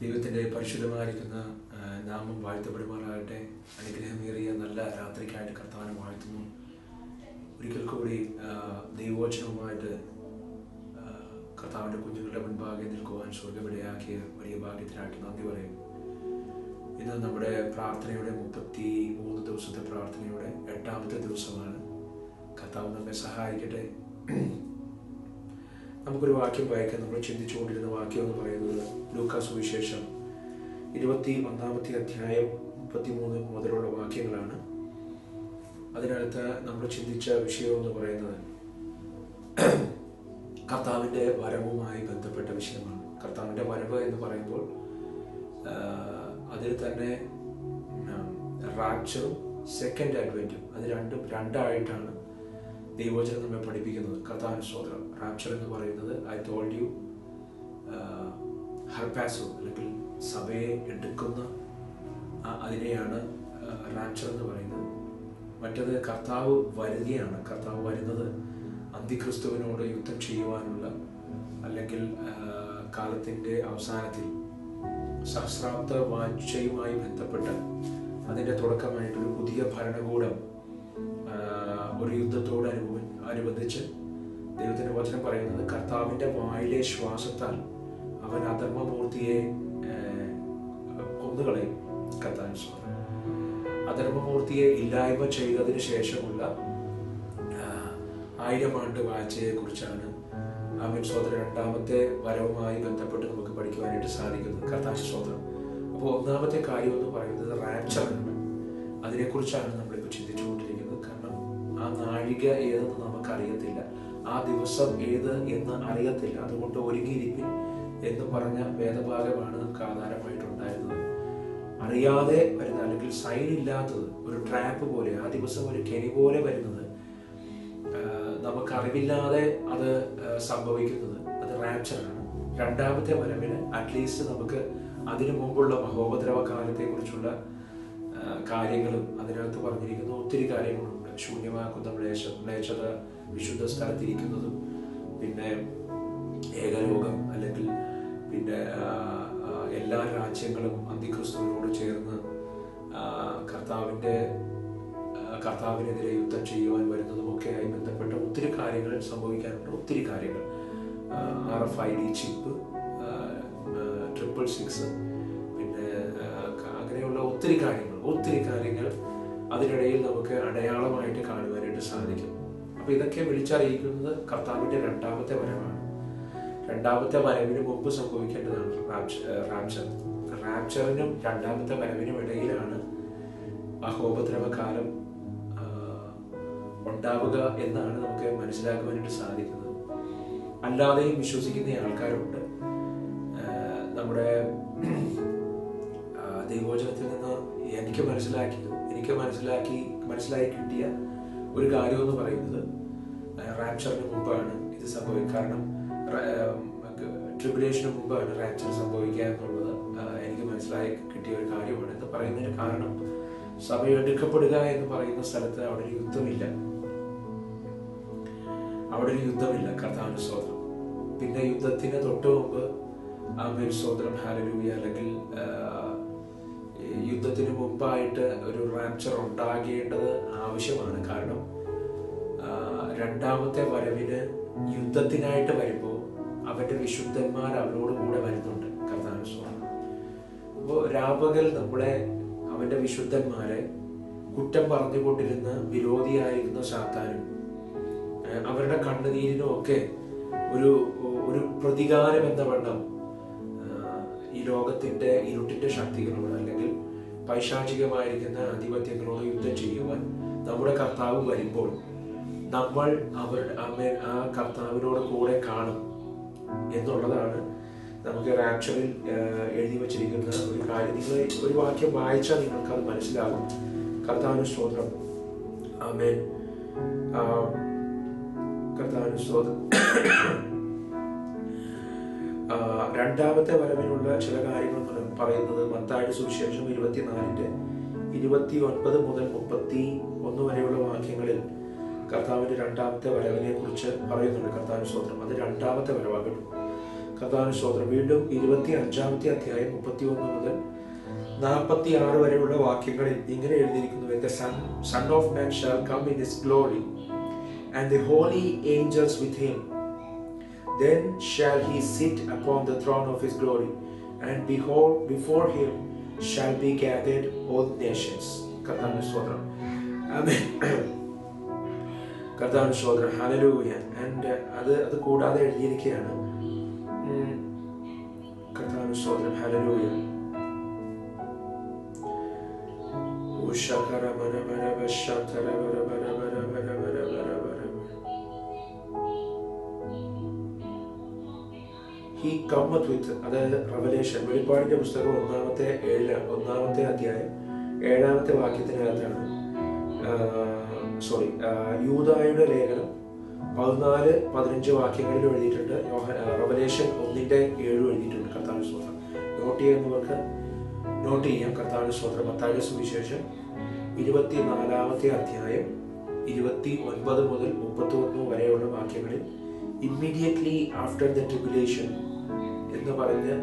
ദൈവത്തിന്റെ പരിശുദ്ധമായിരിക്കുന്ന നാമം വാഴ്ത്തപ്പെടുമാറാകട്ടെ. അനുഗ്രഹമേറിയ നല്ല രാത്രിക്കായിട്ട് കർത്താവിനെ വാഴ്ത്തുന്നു. ഒരിക്കൽ കൂടി ദൈവോചനവുമായിട്ട് കർത്താവിന്റെ കുഞ്ഞുങ്ങളുടെ മുൻപാകെ നിൽക്കുവാൻ സ്വർഗവിടയാക്കിയ വലിയ ഭാഗ്യത്തിനായിട്ട് നന്ദി പറയും. ഇന്ന് നമ്മുടെ പ്രാർത്ഥനയുടെ മുപ്പത്തി മൂന്ന് ദിവസത്തെ പ്രാർത്ഥനയുടെ എട്ടാമത്തെ ദിവസമാണ്. കർത്താവ് നമ്മെ സഹായിക്കട്ടെ. നമുക്കൊരു വാക്യം വായിക്കാം. നമ്മൾ ചിന്തിച്ചുകൊണ്ടിരുന്ന വാക്യം എന്ന് പറയുന്നത് ലൂക്കാസ് സുവിശേഷം ഇരുപത്തി ഒന്നാമത്തെ അധ്യായം മുപ്പത്തി മൂന്ന് മുതലുള്ള വാക്യങ്ങളാണ്. അതിനകത്ത് നമ്മൾ ചിന്തിച്ച വിഷയം എന്ന് പറയുന്നത് കർത്താവിന്റെ വരവുമായി ബന്ധപ്പെട്ട വിഷയമാണ്. കർത്താവിന്റെ വരവ് എന്ന് പറയുമ്പോൾ അതിൽ തന്നെ റാപ്ചറും സെക്കൻഡ് അഡ്വന്റും അത് രണ്ടും രണ്ടായിട്ടാണ് ദൈവോചനം നമ്മെ പഠിപ്പിക്കുന്നത്. കർത്താവിന് സ്തോത്രം. റാപ്ചർ എന്ന് പറയുന്നത് ഐ തോൾഡ് യു ഹർപാസോ അല്ലെങ്കിൽ സഭയെ എടുക്കുന്ന അതിനെയാണ് റാപ്ചർ എന്ന് പറയുന്നത്. മറ്റത് കർത്താവ് വരികയാണ്. കർത്താവ് വരുന്നത് അന്തിക്രിസ്തുവിനോട് യുദ്ധം ചെയ്യുവാനുള്ള അല്ലെങ്കിൽ കാലത്തിന്റെ അവസാനത്തിൽ സഹസ്രാബ്ദ വാഴ്ചയുമായി ബന്ധപ്പെട്ട് അതിന്റെ തുടക്കമായിട്ടൊരു പുതിയ ഭരണകൂടം ഒരു യുദ്ധത്തോട് അനുബ അനുബന്ധിച്ച് ദൈവത്തിന്റെ വചനം പറയുന്നത് കർത്താവിന്റെ വായിലെ ശ്വാസത്താൽ അവൻ അധർമ്മമൂർത്തിയെ കൊന്നുകളയും കർത്താവിൻ സ്വാമി അധർമ്മമൂർത്തിയെ ഇല്ലായ്മ ചെയ്തതിന് ശേഷമുള്ള ആയിരം ആണ്ട് വാഴ്ചയെ കുറിച്ചാണ് ആമീൻ സോദരൻ രണ്ടാമത്തെ വരവുമായി ബന്ധപ്പെട്ട് നമുക്ക് പഠിക്കുവാനായിട്ട് സാധിക്കുന്നത് കർത്താശ സോദരം അപ്പോൾ ഒന്നാമത്തെ കാര്യം എന്ന് പറയുന്നത് റാപ്ചറാണ്. അതിനെക്കുറിച്ചാണ് നമ്മളിപ്പോൾ ചിന്തിച്ചുകൊണ്ടിരിക്കുന്നത്. കാരണം ആ നാഴിക ഏതെന്ന് നമുക്കറിയത്തില്ല. ആ ദിവസം ഏത് എന്ന് അറിയത്തില്ല. അതുകൊണ്ട് ഒരുങ്ങിയിരിപ്പിൻ എന്ന് പറഞ്ഞ വേദഭാഗമാണ് നമുക്ക് ആധാരമായിട്ടുണ്ടായിരുന്നത് അറിയാതെ വരുന്ന അല്ലെങ്കിൽ സൈൻ ഇല്ലാത്തത് ഒരു ട്രാപ്പ് പോലെ ആ ദിവസം ഒരു കെണി പോലെ വരുന്നത് നമുക്ക് അറിവില്ലാതെ അത് സംഭവിക്കുന്നത് അത് റാപ്ചറാണ് രണ്ടാമത്തെ വരവിന് അറ്റ്ലീസ്റ്റ് നമുക്ക് അതിനു മുമ്പുള്ള മഹോപദ്രവ കാലത്തെക്കുറിച്ചുള്ള കാര്യങ്ങളും അതിനകത്ത് പറഞ്ഞിരിക്കുന്ന. ഒത്തിരി കാര്യങ്ങളുണ്ട്. ശൂന്യമാക്കുന്ന മ്ലേശ മ്ലേച്ഛത വിശുദ്ധ സ്ഥലത്തിരിക്കുന്നതും പിന്നെ ഏകലോകം അല്ലെങ്കിൽ പിന്നെ എല്ലാ രാജ്യങ്ങളും അന്തിക്രിസ്തുവിനോട് ചേർന്ന് കർത്താവിന്റെ കർത്താവിനെതിരെ യുദ്ധം ചെയ്യുവാൻ വരുന്നതും ഒക്കെയായി ബന്ധപ്പെട്ട ഒത്തിരി കാര്യങ്ങൾ സംഭവിക്കാനുണ്ട് ഒത്തിരി കാര്യങ്ങൾ. R F I D chip triple six പിന്നെ അങ്ങനെയുള്ള ഒത്തിരി കാര്യങ്ങൾ ഒത്തിരി കാര്യങ്ങൾ അതിനിടയിൽ നമുക്ക് അടയാളമായിട്ട് കാണുവാനായിട്ട് സാധിക്കും. അപ്പൊ ഇതൊക്കെ വിളിച്ചറിയിക്കുന്നത് കർത്താവിന്റെ രണ്ടാമത്തെ വരവാണ്. രണ്ടാമത്തെ വരവിന് മുമ്പ് സംഭവിക്കേണ്ടതാണ് റാപ്ചർ റാപ്ചറിനും രണ്ടാമത്തെ വരവിനും ഇടയിലാണ് അഹോപദ്രവ കാലം ഉണ്ടാവുക എന്നാണ് നമുക്ക് മനസ്സിലാക്കുവാനായിട്ട് സാധിക്കുന്നത്. അല്ലാതെയും വിശ്വസിക്കുന്ന ആൾക്കാരുണ്ട്. നമ്മുടെ ദൈവോചനത്തിൽ നിന്ന് എനിക്ക് മനസ്സിലാക്കിയത് എനിക്ക് മനസ്സിലാക്കി മനസ്സിലാക്കി കിട്ടിയ ഒരു കാര്യം എന്ന് പറയുന്നത് റാപ്ചറിന് മുമ്പാണ് ഇത് സംഭവിക്കുക. കാരണം ട്രിബുലേഷന് മുമ്പാണ് റാപ്ചർ സംഭവിക്കുക എന്നുള്ളത് എനിക്ക് മനസ്സിലായി കിട്ടിയ ഒരു കാര്യമാണ്. എന്ന് പറയുന്നതിന് കാരണം സഭ എന്ന് പറയുന്ന സ്ഥലത്ത് അവിടെ ഒരു യുദ്ധമില്ല. അവിടെ ഒരു യുദ്ധമില്ല. കർത്താവിന് സ്വതന്ത്രം പിന്നെ യുദ്ധത്തിന് തൊട്ട് മുമ്പ് ആമേൻ സ്വതന്ത്രം ഹാലലൂയ അല്ലെങ്കിൽ യുദ്ധത്തിന് മുമ്പായിട്ട് ഒരു റാപ്ചർ ഉണ്ടാകേണ്ടത് ആവശ്യമാണ്. കാരണം രണ്ടാമത്തെ വരവിന് യുദ്ധത്തിനായിട്ട് വരുമ്പോൾ അവരുടെ വിശുദ്ധന്മാർ അവരോട് കൂടെ വരുന്നുണ്ട്. കർത്താവ് സ്വാമി അപ്പോൾ രാപകൽ നമ്മളെ അവന്റെ വിശുദ്ധന്മാരെ കുറ്റം പറഞ്ഞുകൊണ്ടിരുന്ന വിരോധിയായിരുന്ന സാത്താനും അവരുടെ കണ്ണുനീരിനും ഒക്കെ ഒരു ഒരു പ്രതികാരം എന്ന വണ്ണം ഈ ലോകത്തിന്റെ ഇരുട്ടിന്റെ ശക്തികളോട് പൈശാചികമായിരിക്കുന്ന ആധിപത്യങ്ങളോട് യുദ്ധം ചെയ്യുവാൻ നമ്മുടെ കർത്താവ് വരുമ്പോൾ നമ്മൾ അവർ അമ്മ ആ കർത്താവിനോട് കൂടെ കാണും എന്നുള്ളതാണ് നമുക്ക് റാപ്ചറിൽ എഴുതി വച്ചിരിക്കുന്ന ഒരു കാര്യം. നിങ്ങൾ ഒരു വാക്യം വായിച്ചാൽ നിങ്ങൾക്ക് അത് മനസ്സിലാകും. കർത്താവിന് സ്തോത്രം. ആമേൻ. കർത്താവിന് സ്തോത്രം. രണ്ടാമത്തെ വരവിനുള്ള ചില കാര്യങ്ങൾ പറയുന്നത് മത്തായ സുവിശേഷം ഇരുപത്തിനാലിന്റെ ഇരുപത്തി ഒൻപത് മുതൽ മുപ്പത്തി ഒന്ന് വരെയുള്ള വാക്യങ്ങളിൽ കർത്താവിന്റെ രണ്ടാമത്തെ വരവിനെ കുറിച്ച് പറയുന്നുണ്ട് കർത്താവിന് അത് രണ്ടാമത്തെ വരവാകട്ടു. സ്തോത്രം. വീണ്ടും ഇരുപത്തി അഞ്ചാമത്തെ അധ്യായം മുപ്പത്തി ഒന്ന് മുതൽ നാൽപ്പത്തി ആറ് വരെയുള്ള വാക്യങ്ങളിൽ ഇങ്ങനെ എഴുതിയിരിക്കുന്നു. The son son of man shall come in his glory and the holy angels with him Then shall he sit upon the throne of his glory, and behold, before him shall be gathered all nations. കർത്താവിന്റെ സ്തോത്രം ആമേൻ കർത്താവിന്റെ സ്തോത്രം hallelujah and അത് അത് കൂടാതെ എഴുതിയിരിക്കുകയാണ് ഉം, കർത്താവിന്റെ സ്തോത്രം ഹല്ലേലൂയ ഉഷകര മര മര വശതര വര വര ഹി കമ്മത്ത് വിത്ത് അതായത് റവലേഷൻ വെളിപ്പാടിന്റെ പുസ്തകം ഒന്നാമത്തെ ഏഴ് ഒന്നാമത്തെ അധ്യായം ഏഴാമത്തെ വാക്യത്തിനകത്താണ് സോറി യൂതായുടെ ലേഖനം പതിനാല് പതിനഞ്ച് വാക്യങ്ങളിൽ എഴുതിയിട്ടുണ്ട്. റവലേഷൻ ഒന്നിന്റെ ഏഴ് എഴുതിയിട്ടുണ്ട് കർത്താവ് സ്തോത്രം. നോട്ട് ചെയ്യുന്നവർക്ക് നോട്ട് ചെയ്യാം. കർത്താവ് സ്തോത്രം പത്താഴ്ച സുവിശേഷം ഇരുപത്തി നാലാമത്തെ അധ്യായം ഇരുപത്തി ഒൻപത് മുതൽ മുപ്പത്തി ഒന്ന് വരെയുള്ള വാക്യങ്ങളിൽ ഇമ്മീഡിയറ്റ്ലി ആഫ്റ്റർ ദ ട്രിബുലേഷൻ എന്ന് പറഞ്ഞ്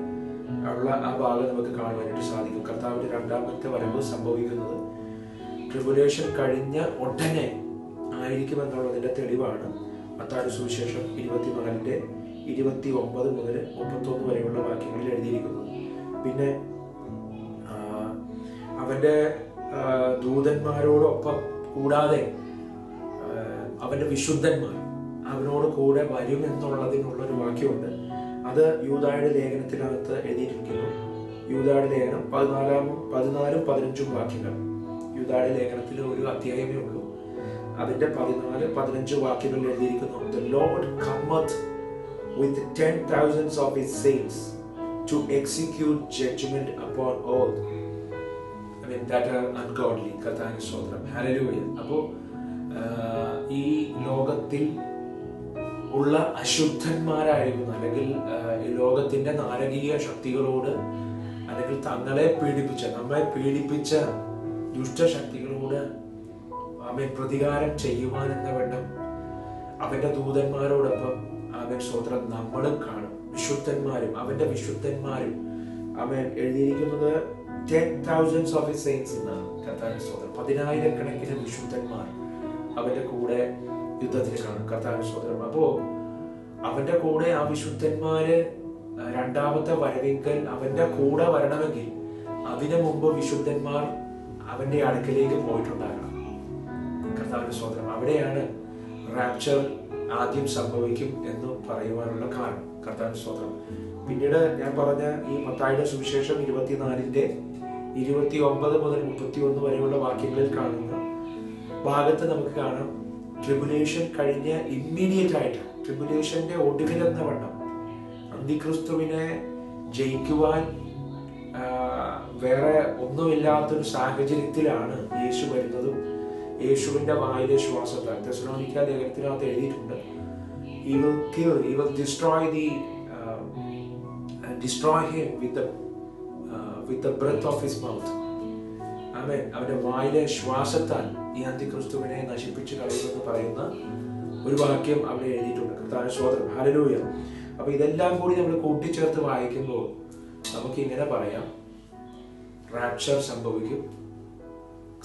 ഉള്ള ആ ഭാഗം നമുക്ക് കാണുവാനായിട്ട് സാധിക്കും. കർത്താവിന്റെ രണ്ടാമത്തെ വരവ് സംഭവിക്കുന്നത് ട്രിബുലേഷൻ കഴിഞ്ഞ ഉടനെ ആയിരിക്കും ആയിരിക്കുമെന്നുള്ളതിന്റെ തെളിവാണ്. മത്താട് സുവിശേഷം ഇരുപത്തിനാലിന്റെ ഇരുപത്തി ഒമ്പത് മുതൽ മുപ്പത്തൊന്ന് വരെയുള്ള വാക്യങ്ങളിൽ എഴുതിയിരിക്കുന്നത് പിന്നെ അവന്റെ ദൂതന്മാരോടൊപ്പം കൂടാതെ അവന്റെ വിശുദ്ധന്മാർ അവനോട് കൂടെ വരും എന്നുള്ളതിനുള്ള ഒരു വാക്യമുണ്ട്. അത് യൂതായുടെ ലേഖനത്തിനകത്ത് എഴുതിയിരിക്കുന്നു. യൂതായുടെ ലേഖനം പതിനാലാം പതിനാലും പതിനഞ്ചും വാക്യങ്ങൾ. യൂതായുടെ ലേഖനത്തിൽ ഒരു അധ്യായമേ ഉള്ളൂ. അതിന്റെ പതിനാല് പതിനഞ്ച് വാക്യങ്ങൾ എഴുതിയിരിക്കുന്നു the Lord cometh with ten thousands of his saints to execute judgement upon all I mean that are ungodly കഥാനുസ്തോത്രം ഹല്ലേലൂയ അപ്പോൾ ഈ ലോകത്തിൽ ഉള്ള അശുദ്ധന്മാരായിരുന്നു അല്ലെങ്കിൽ ലോകത്തിന്റെ നാരകീയ ശക്തികളോട് അല്ലെങ്കിൽ തങ്ങളെ പീഡിപ്പിച്ച നമ്മളെ പീഡിപ്പിച്ച ദുഷ്ടശക്തികളോട് അവൻ പ്രതികാരം ചെയ്യുവാൻ എന്ന വേണ്ടം അവന്റെ ദൂതന്മാരോടൊപ്പം അവൻ സ്വത്രം നമ്മളും കാണും. വിശുദ്ധന്മാരും അവന്റെ വിശുദ്ധന്മാരും അവൻ എഴുതിയിരിക്കുന്നത് ടെൻ തൗസൻഡ്സ് ഓഫ് സെയിൻസ് എന്നാണ്. കർത്താവിന്റെ സ്വതന്ത്രം. പതിനായിരക്കണക്കിന് വിശുദ്ധന്മാർ അവന്റെ കൂടെ യുദ്ധത്തിൽ കാണും കർത്താവിന്റെ സ്വതന്ത്രം അപ്പോ അവന്റെ കൂടെ ആ വിശുദ്ധന്മാര് രണ്ടാമത്തെ വരവിങ്കൽ അവന്റെ കൂടെ വരണമെങ്കിൽ അതിനു മുമ്പ് വിശുദ്ധന്മാർ അവന്റെ അടുക്കലേക്ക് പോയിട്ടുണ്ടാകണം. കർത്താവിന്റെ സ്വതന്ത്രം അവിടെയാണ് റാപ്ചർ ആദ്യം സംഭവിക്കും എന്ന് പറയുവാനുള്ള കാരണം. കർത്താവിന്റെ സ്വതന്ത്രം പിന്നീട് ഞാൻ പറഞ്ഞ ഈ മത്തായുടെ സുവിശേഷം ഇരുപത്തിനാലിന്റെ ഇരുപത്തി ഒമ്പത് മുതൽ മുപ്പത്തി ഒന്ന് വരെയുള്ള വാക്യങ്ങളിൽ കാണുന്ന ഭാഗത്ത് നമുക്ക് കാണാം. ട്രിബുലേഷൻ കഴിഞ്ഞ ഇമ്മീഡിയറ്റ് ആയിട്ട് ട്രിബുലേഷന്റെ ഒടുവിലെന്ന വണ്ണം. അന്തിക്രിസ്തുവിനെ ജയിക്കുവാൻ വേറെ ഒന്നുമില്ലാത്തൊരു സാഹചര്യത്തിലാണ് യേശു വരുന്നതും യേശുവിന്റെ വായിലെ ശ്വാസത്താൽ തെസലോനിക്ക ലേഖനത്തിനകത്ത് എഴുതിയിട്ടുണ്ട് he will kill he destroy the uh, and with him with the uh, with the ആമേൻ അവന്റെ വായിലെ ശ്വാസത്താൽ ഈ അന്തിക്രിസ്തുവിനെ നശിപ്പിച്ചു കളയുമെന്ന് പറയുന്ന ഒരു വാക്യം അവിടെ എഴുതിയിട്ടുണ്ട്. കർത്താവ് സ്വതന്ത്രം ഹലലൂയ അപ്പൊ ഇതെല്ലാം കൂടി നമ്മൾ കൂട്ടിച്ചേർത്ത് വായിക്കുമ്പോൾ നമുക്ക് ഇങ്ങനെ പറയാം. റാപ്ചർ സംഭവിക്കും.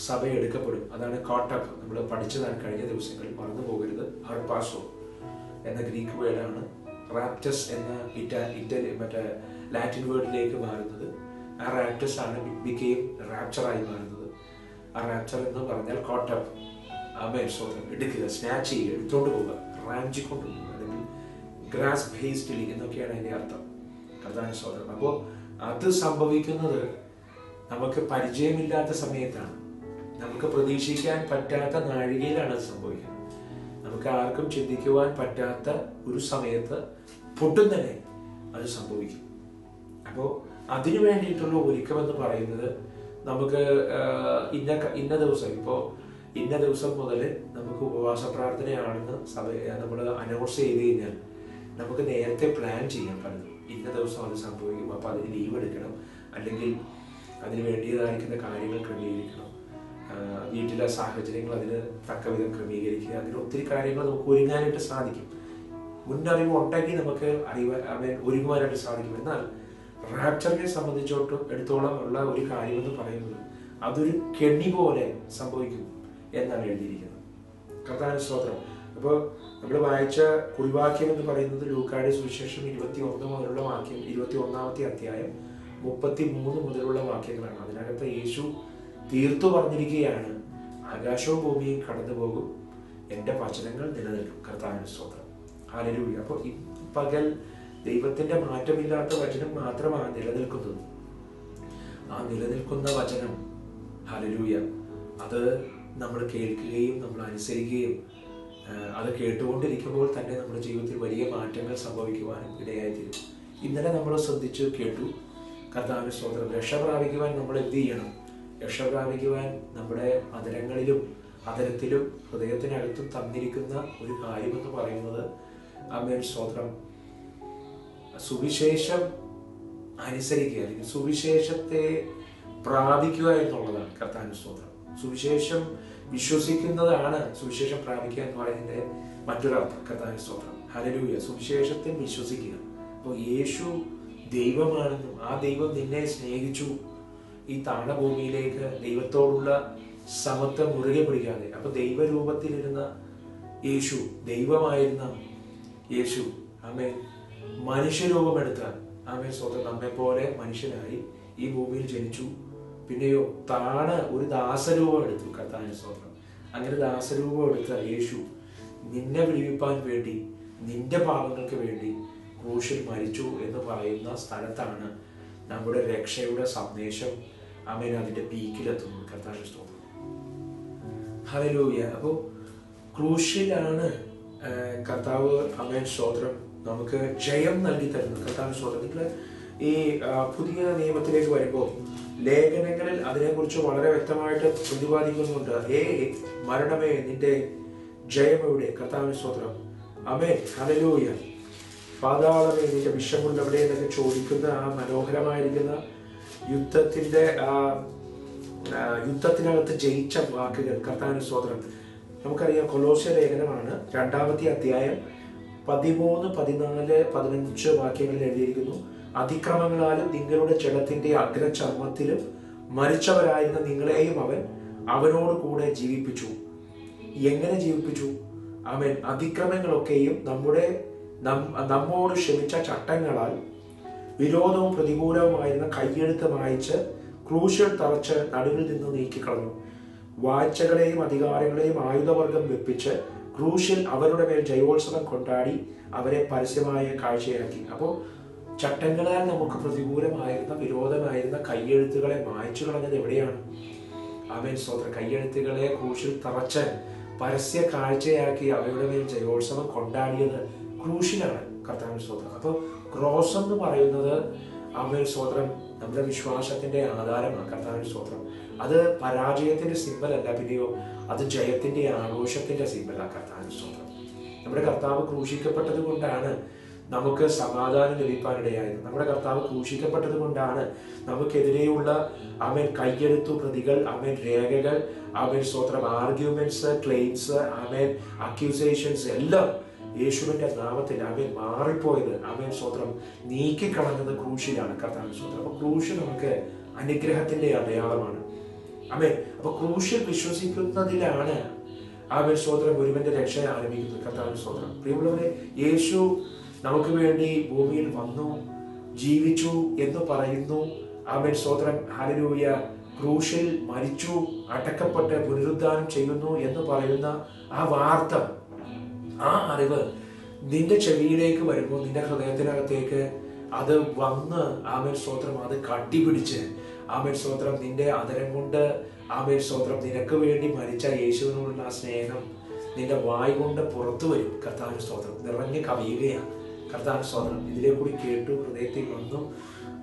സഭ എടുക്കപ്പെടും. അതാണ് കോട്ടപ്പ് നമ്മൾ പഠിച്ചതാണ് കഴിഞ്ഞ ദിവസങ്ങളിൽ. മറന്നു പോകരുത് ഹർപാസോ എന്ന ഗ്രീക്ക് വേർഡാണ്. റാപ്റ്റസ് എന്ന ഇറ്റ ഇറ്റലി മറ്റേ ലാറ്റിൻ വേർഡിലേക്ക് മാറുന്നത്. ആ റാപ്റ്റസ് ആണ് ബിഗ്ബിക്കയും റാപ്ചറായി മാറുന്നത്. ആ റാപ്ചർ എന്ന് പറഞ്ഞാൽ കോട്ടപ്പ് അമേ സ്വന്തം എടുക്കുക സ്നാച്ച് ചെയ്യുക എടുത്തോണ്ട് പോവുക റാഞ്ചിക്കൊണ്ട് പോവുക അല്ലെങ്കിൽ ഗ്രാസ് ബേസ്ഡിലി എന്നൊക്കെയാണ് അതിന്റെ അർത്ഥം. കഥാന സ്വതം അപ്പോൾ അത് സംഭവിക്കുന്നത് നമുക്ക് പരിചയമില്ലാത്ത സമയത്താണ്. നമുക്ക് പ്രതീക്ഷിക്കാൻ പറ്റാത്ത നാഴികയിലാണ് അത് സംഭവിക്കുന്നത്. നമുക്ക് ആർക്കും ചിന്തിക്കുവാൻ പറ്റാത്ത ഒരു സമയത്ത് പൊട്ടും തന്നെ അത് സംഭവിക്കും. അപ്പോൾ അതിനു വേണ്ടിയിട്ടുള്ള ഒരുക്കം എന്ന് പറയുന്നത് നമുക്ക് ഇന്ന ഇന്ന ദിവസം ഇപ്പോൾ ഇന്ന ദിവസം മുതൽ നമുക്ക് ഉപവാസ പ്രാർത്ഥനയാണെന്ന് സഭ നമ്മൾ അനൗൺസ് ചെയ്ത് കഴിഞ്ഞാൽ നമുക്ക് നേരത്തെ പ്ലാൻ ചെയ്യാൻ പറ്റും. ഇന്ന ദിവസം അത് സംഭവിക്കും. അപ്പോൾ അതിന് ലീവ് എടുക്കണം. അല്ലെങ്കിൽ അതിന് വേണ്ടിയതായിരിക്കുന്ന കാര്യങ്ങൾ ക്രമീകരിക്കണം. വീട്ടിലെ സാഹചര്യങ്ങൾ അതിന് തക്കവിധം ക്രമീകരിക്കുക. അതിന് ഒത്തിരി കാര്യങ്ങൾ നമുക്ക് ഒരുങ്ങാനായിട്ട് സാധിക്കും. മുന്നറിവ് ഉണ്ടെങ്കിൽ നമുക്ക് അറിവ് അവൻ ഒരുങ്ങുവാനായിട്ട് സാധിക്കും. എന്നാൽ റാപ്ചറിനെ സംബന്ധിച്ചോട്ട് എടുത്തോളം ഉള്ള ഒരു കാര്യമെന്ന് പറയുന്നത് അതൊരു കെണി പോലെ സംഭവിക്കും എന്നാണ് എഴുതിയിരിക്കുന്നത്. കർത്താവിന് സ്തോത്രം. അപ്പോൾ നമ്മൾ വായിച്ച കുറിവാക്യം എന്ന് പറയുന്നത് ലൂക്കാടി സുവിശേഷം ഇരുപത്തി ഒന്ന് മുതലുള്ള വാക്യം ഇരുപത്തി ഒന്നാമത്തെ അധ്യായം മുപ്പത്തി മൂന്ന് മുതലുള്ള വാക്യങ്ങളാണ്. അതിനകത്ത് യേശു തീർത്തു പറഞ്ഞിരിക്കുകയാണ് ആകാശവും ഭൂമിയും കടന്നു പോകും എന്റെ വചനങ്ങൾ നിലനിൽക്കും. കർത്താവിന് സ്തോത്രം. ഹാലലൂയ അപ്പോൾ ഈ പകൽ ദൈവത്തിന്റെ മാറ്റമില്ലാത്ത വചനം മാത്രമാണ് നിലനിൽക്കുന്നത്. ആ നിലനിൽക്കുന്ന വചനം ഹലരൂയ അത് നമ്മൾ കേൾക്കുകയും നമ്മൾ അനുസരിക്കുകയും അത് കേട്ടുകൊണ്ടിരിക്കുമ്പോൾ തന്നെ നമ്മുടെ ജീവിതത്തിൽ വലിയ മാറ്റങ്ങൾ സംഭവിക്കുവാനും ഇടയായിത്തീരും. ഇന്നലെ നമ്മൾ ശ്രദ്ധിച്ചു കേട്ടു കർത്താവിന് സ്വതന്ത്രം രക്ഷ പ്രാപിക്കുവാൻ നമ്മൾ എന്ത് ചെയ്യണം? രക്ഷ പ്രാപിക്കുവാൻ നമ്മുടെ അതരങ്ങളിലും അതരത്തിലും ഹൃദയത്തിനകത്തും തന്നിരിക്കുന്ന ഒരു കാര്യമെന്ന് പറയുന്നത് അമ്മേൻ സ്വതന്ത്രം സുവിശേഷം അനുസരിക്കുക അല്ലെങ്കിൽ സുവിശേഷത്തെ പ്രാപിക്കുക എന്നുള്ളതാണ് കർത്താവിന് സ്തോത്രം. സുവിശേഷം വിശ്വസിക്കുന്നതാണ് സുവിശേഷം പ്രാപിക്കുക എന്ന് പറയുന്നതിന്റെ മറ്റൊരർത്ഥം കർത്താവിന് സ്തോത്രം. ഹലലൂയ സുവിശേഷത്തെ വിശ്വസിക്കുക. അപ്പോൾ യേശു ദൈവമാണെന്നും ആ ദൈവം നിന്നെ സ്നേഹിച്ചു. ഈ താണഭൂമിയിലേക്ക് ദൈവത്തോടുള്ള സമത്വം മുറുകെ പിടിക്കാതെ അപ്പൊ ദൈവരൂപത്തിലിരുന്ന യേശു ദൈവമായിരുന്ന യേശു ആമേ മനുഷ്യരൂപമെടുത്ത ആമേ സ്വന്തം നമ്മെ പോലെ മനുഷ്യനായി ഈ ഭൂമിയിൽ ജനിച്ചു. പിന്നെയോ താണ ഒരു ദാസരൂപം എടുത്തു കർത്താവിന് സ്വന്തം അങ്ങനെ ദാസരൂപം എടുത്ത യേശു നിന്നെ വിളിപ്പാൻ വേണ്ടി നിന്റെ പാപങ്ങൾക്ക് വേണ്ടി ക്രൂശിൽ മരിച്ചു എന്ന് പറയുന്ന സ്ഥലത്താണ് നമ്മുടെ രക്ഷയുടെ സന്ദേശം അമേൻ അതിന്റെ പീക്കിലെത്തുന്നത്. കർത്താവിന് സ്തോത്രം. ഹലലൂയ അപ്പോൾ ക്രൂശിലാണ് കർത്താവ് അമേൻ സ്തോത്രം നമുക്ക് ജയം നൽകി തരുന്നു കർത്താവ് സ്തോത്രം. നിങ്ങൾ ഈ പുതിയ നിയമത്തിലേക്ക് വരുമ്പോൾ ലേഖനങ്ങളിൽ അതിനെക്കുറിച്ച് വളരെ വ്യക്തമായിട്ട് പ്രതിപാദിക്കുന്നുണ്ട്. ഏ മരണമേ നിന്റെ ജയം എവിടെ കർത്താവിന് സ്തോത്രം. അമേ ഹലലൂയ പാതാളമേ നിന്റെ വിഷമുള്ള എവിടെ എന്നൊക്കെ ചോദിക്കുന്ന ആ മനോഹരമായിരിക്കുന്ന യുദ്ധത്തിന്റെ ആ യുദ്ധത്തിനകത്ത് ജയിച്ച വാക്കുകൾ. കർത്താവിന് സ്തോത്രം. നമുക്കറിയാം കൊലോസ്യ ലേഖനമാണ് രണ്ടാമത്തെ അധ്യായം പതിമൂന്ന് പതിനാല് പതിനഞ്ച് വാക്യങ്ങളിൽ എഴുതിയിരിക്കുന്നു. അതിക്രമങ്ങളാലും നിങ്ങളുടെ ജഡത്തിന്റെ അഗ്രചർമ്മത്തിലും മരിച്ചവരായിരുന്ന നിങ്ങളെയും അവൻ അവനോട് കൂടെ ജീവിപ്പിച്ചു. എങ്ങനെ ജീവിപ്പിച്ചു? അവൻ അതിക്രമങ്ങളൊക്കെയും നമ്മുടെ നമ്മോട് ക്ഷമിച്ച ചട്ടങ്ങളാൽ വിരോധവും പ്രതികൂലവുമായിരുന്ന കയ്യെഴുത്ത് വായിച്ച് ക്രൂശിൽ തറച്ച് നടുവിൽ നിന്ന് നീക്കിക്കളഞ്ഞു. വാഴ്ചകളെയും അധികാരങ്ങളെയും ആയുധവർഗം വെപ്പിച്ച് ക്രൂശിൽ അവരുടെ മേൽ ജയോത്സവം കൊണ്ടാടി അവരെ പരസ്യമായ കാഴ്ചയാക്കി അപ്പോൾ ചട്ടങ്ങളാൽ നമുക്ക് പ്രതികൂലമായിരുന്ന വിരോധമായിരുന്ന കയ്യെഴുത്തുകളെ മായച്ചു കളഞ്ഞത് എവിടെയാണ്? അവൻ സ്വന്തം കയ്യെഴുത്തുകളെ ക്രൂശിൽ തറച്ച് പരസ്യ കാഴ്ചയാക്കി അവരുടെ മേൽ ജയോത്സവം കൊണ്ടാടിയത് ക്രൂശിലാണ്. കർത്താവിൻ സ്വതന്ത്രം അപ്പോൾ ക്രോസ് എന്ന് പറയുന്നത് അവൻ സ്വതന്ത്രം നമ്മുടെ വിശ്വാസത്തിന്റെ ആധാരമാണ്. കർത്താവിൻ സ്വതന്ത്രം അത് പരാജയത്തിന്റെ സിമ്പലല്ല പിന്നെയോ അത് ജയത്തിന്റെ ആഘോഷത്തിന്റെ സിമ്പല കർത്താവിന്റെ സ്തോത്രം. നമ്മുടെ കർത്താവ് ക്രൂശിക്കപ്പെട്ടത് കൊണ്ടാണ് നമുക്ക് സമാധാനം ലഭിക്കാനിടയായത് നമ്മുടെ കർത്താവ് ക്രൂശിക്കപ്പെട്ടത് കൊണ്ടാണ് നമുക്കെതിരെയുള്ള അവൻ കയ്യെടുത്തു പ്രതികൾ അവൻ രേഖകൾ അവൻ സ്വത്രം ആർഗ്യുമെന്റ്സ് ക്ലെയിംസ് അവൻ അക്യൂസേഷൻസ് എല്ലാം യേശുവിന്റെ നാമത്തിൽ അവൻ മാറിപ്പോയത് അവൻ സ്വത്രം നീക്കിക്കളഞ്ഞത് ക്രൂശിലാണ് കർത്താവ് സ്വത്രം അപ്പൊ ക്രൂശ് നമുക്ക് അനുഗ്രഹത്തിന്റെ അടയാളമാണ്. അമേ അപ്പൊ ക്രൂഷ്യൽ വിശ്വസിക്കുന്നതിലാണ് അവൻ സ്വോത്രം ഗുരുവിന്റെ രക്ഷ ആരംഭിക്കുന്നത്. കർത്താവ് സ്വോത്രം പ്രിയമുള്ളവരെ യേശു നമുക്ക് വേണ്ടി ഭൂമിയിൽ വന്നു ജീവിച്ചു എന്ന് പറയുന്നു. ആമേൻ സ്വോത്രം ഹാലരൂയ ക്രൂശിൽ മരിച്ചു അടക്കപ്പെട്ട് പുനരുദ്ധാനം ചെയ്യുന്നു എന്ന് പറയുന്ന ആ വാർത്ത ആ അറിവ് നിന്റെ ചെവിയിലേക്ക് വരുമ്പോൾ നിന്റെ ഹൃദയത്തിനകത്തേക്ക് അത് വന്ന് ആമേൻ സ്വോത്രം അത് കട്ടിപിടിച്ച് ആമേൻ സ്തോത്രം നിന്റെ അതരം കൊണ്ട് ആമേൻ സ്തോത്രം നിനക്ക് വേണ്ടി മരിച്ച യേശുവിനോടുള്ള ആ സ്നേഹം നിന്റെ വായ് കൊണ്ട് പുറത്തു വരും. കർത്താവിന് സ്തോത്രം. നിറഞ്ഞ് കവിയുകയാണ്. കർത്താവിന് സ്തോത്രം. ഇതിലെ കൂടി കേട്ടു ഹൃദയത്തിൽ വന്നു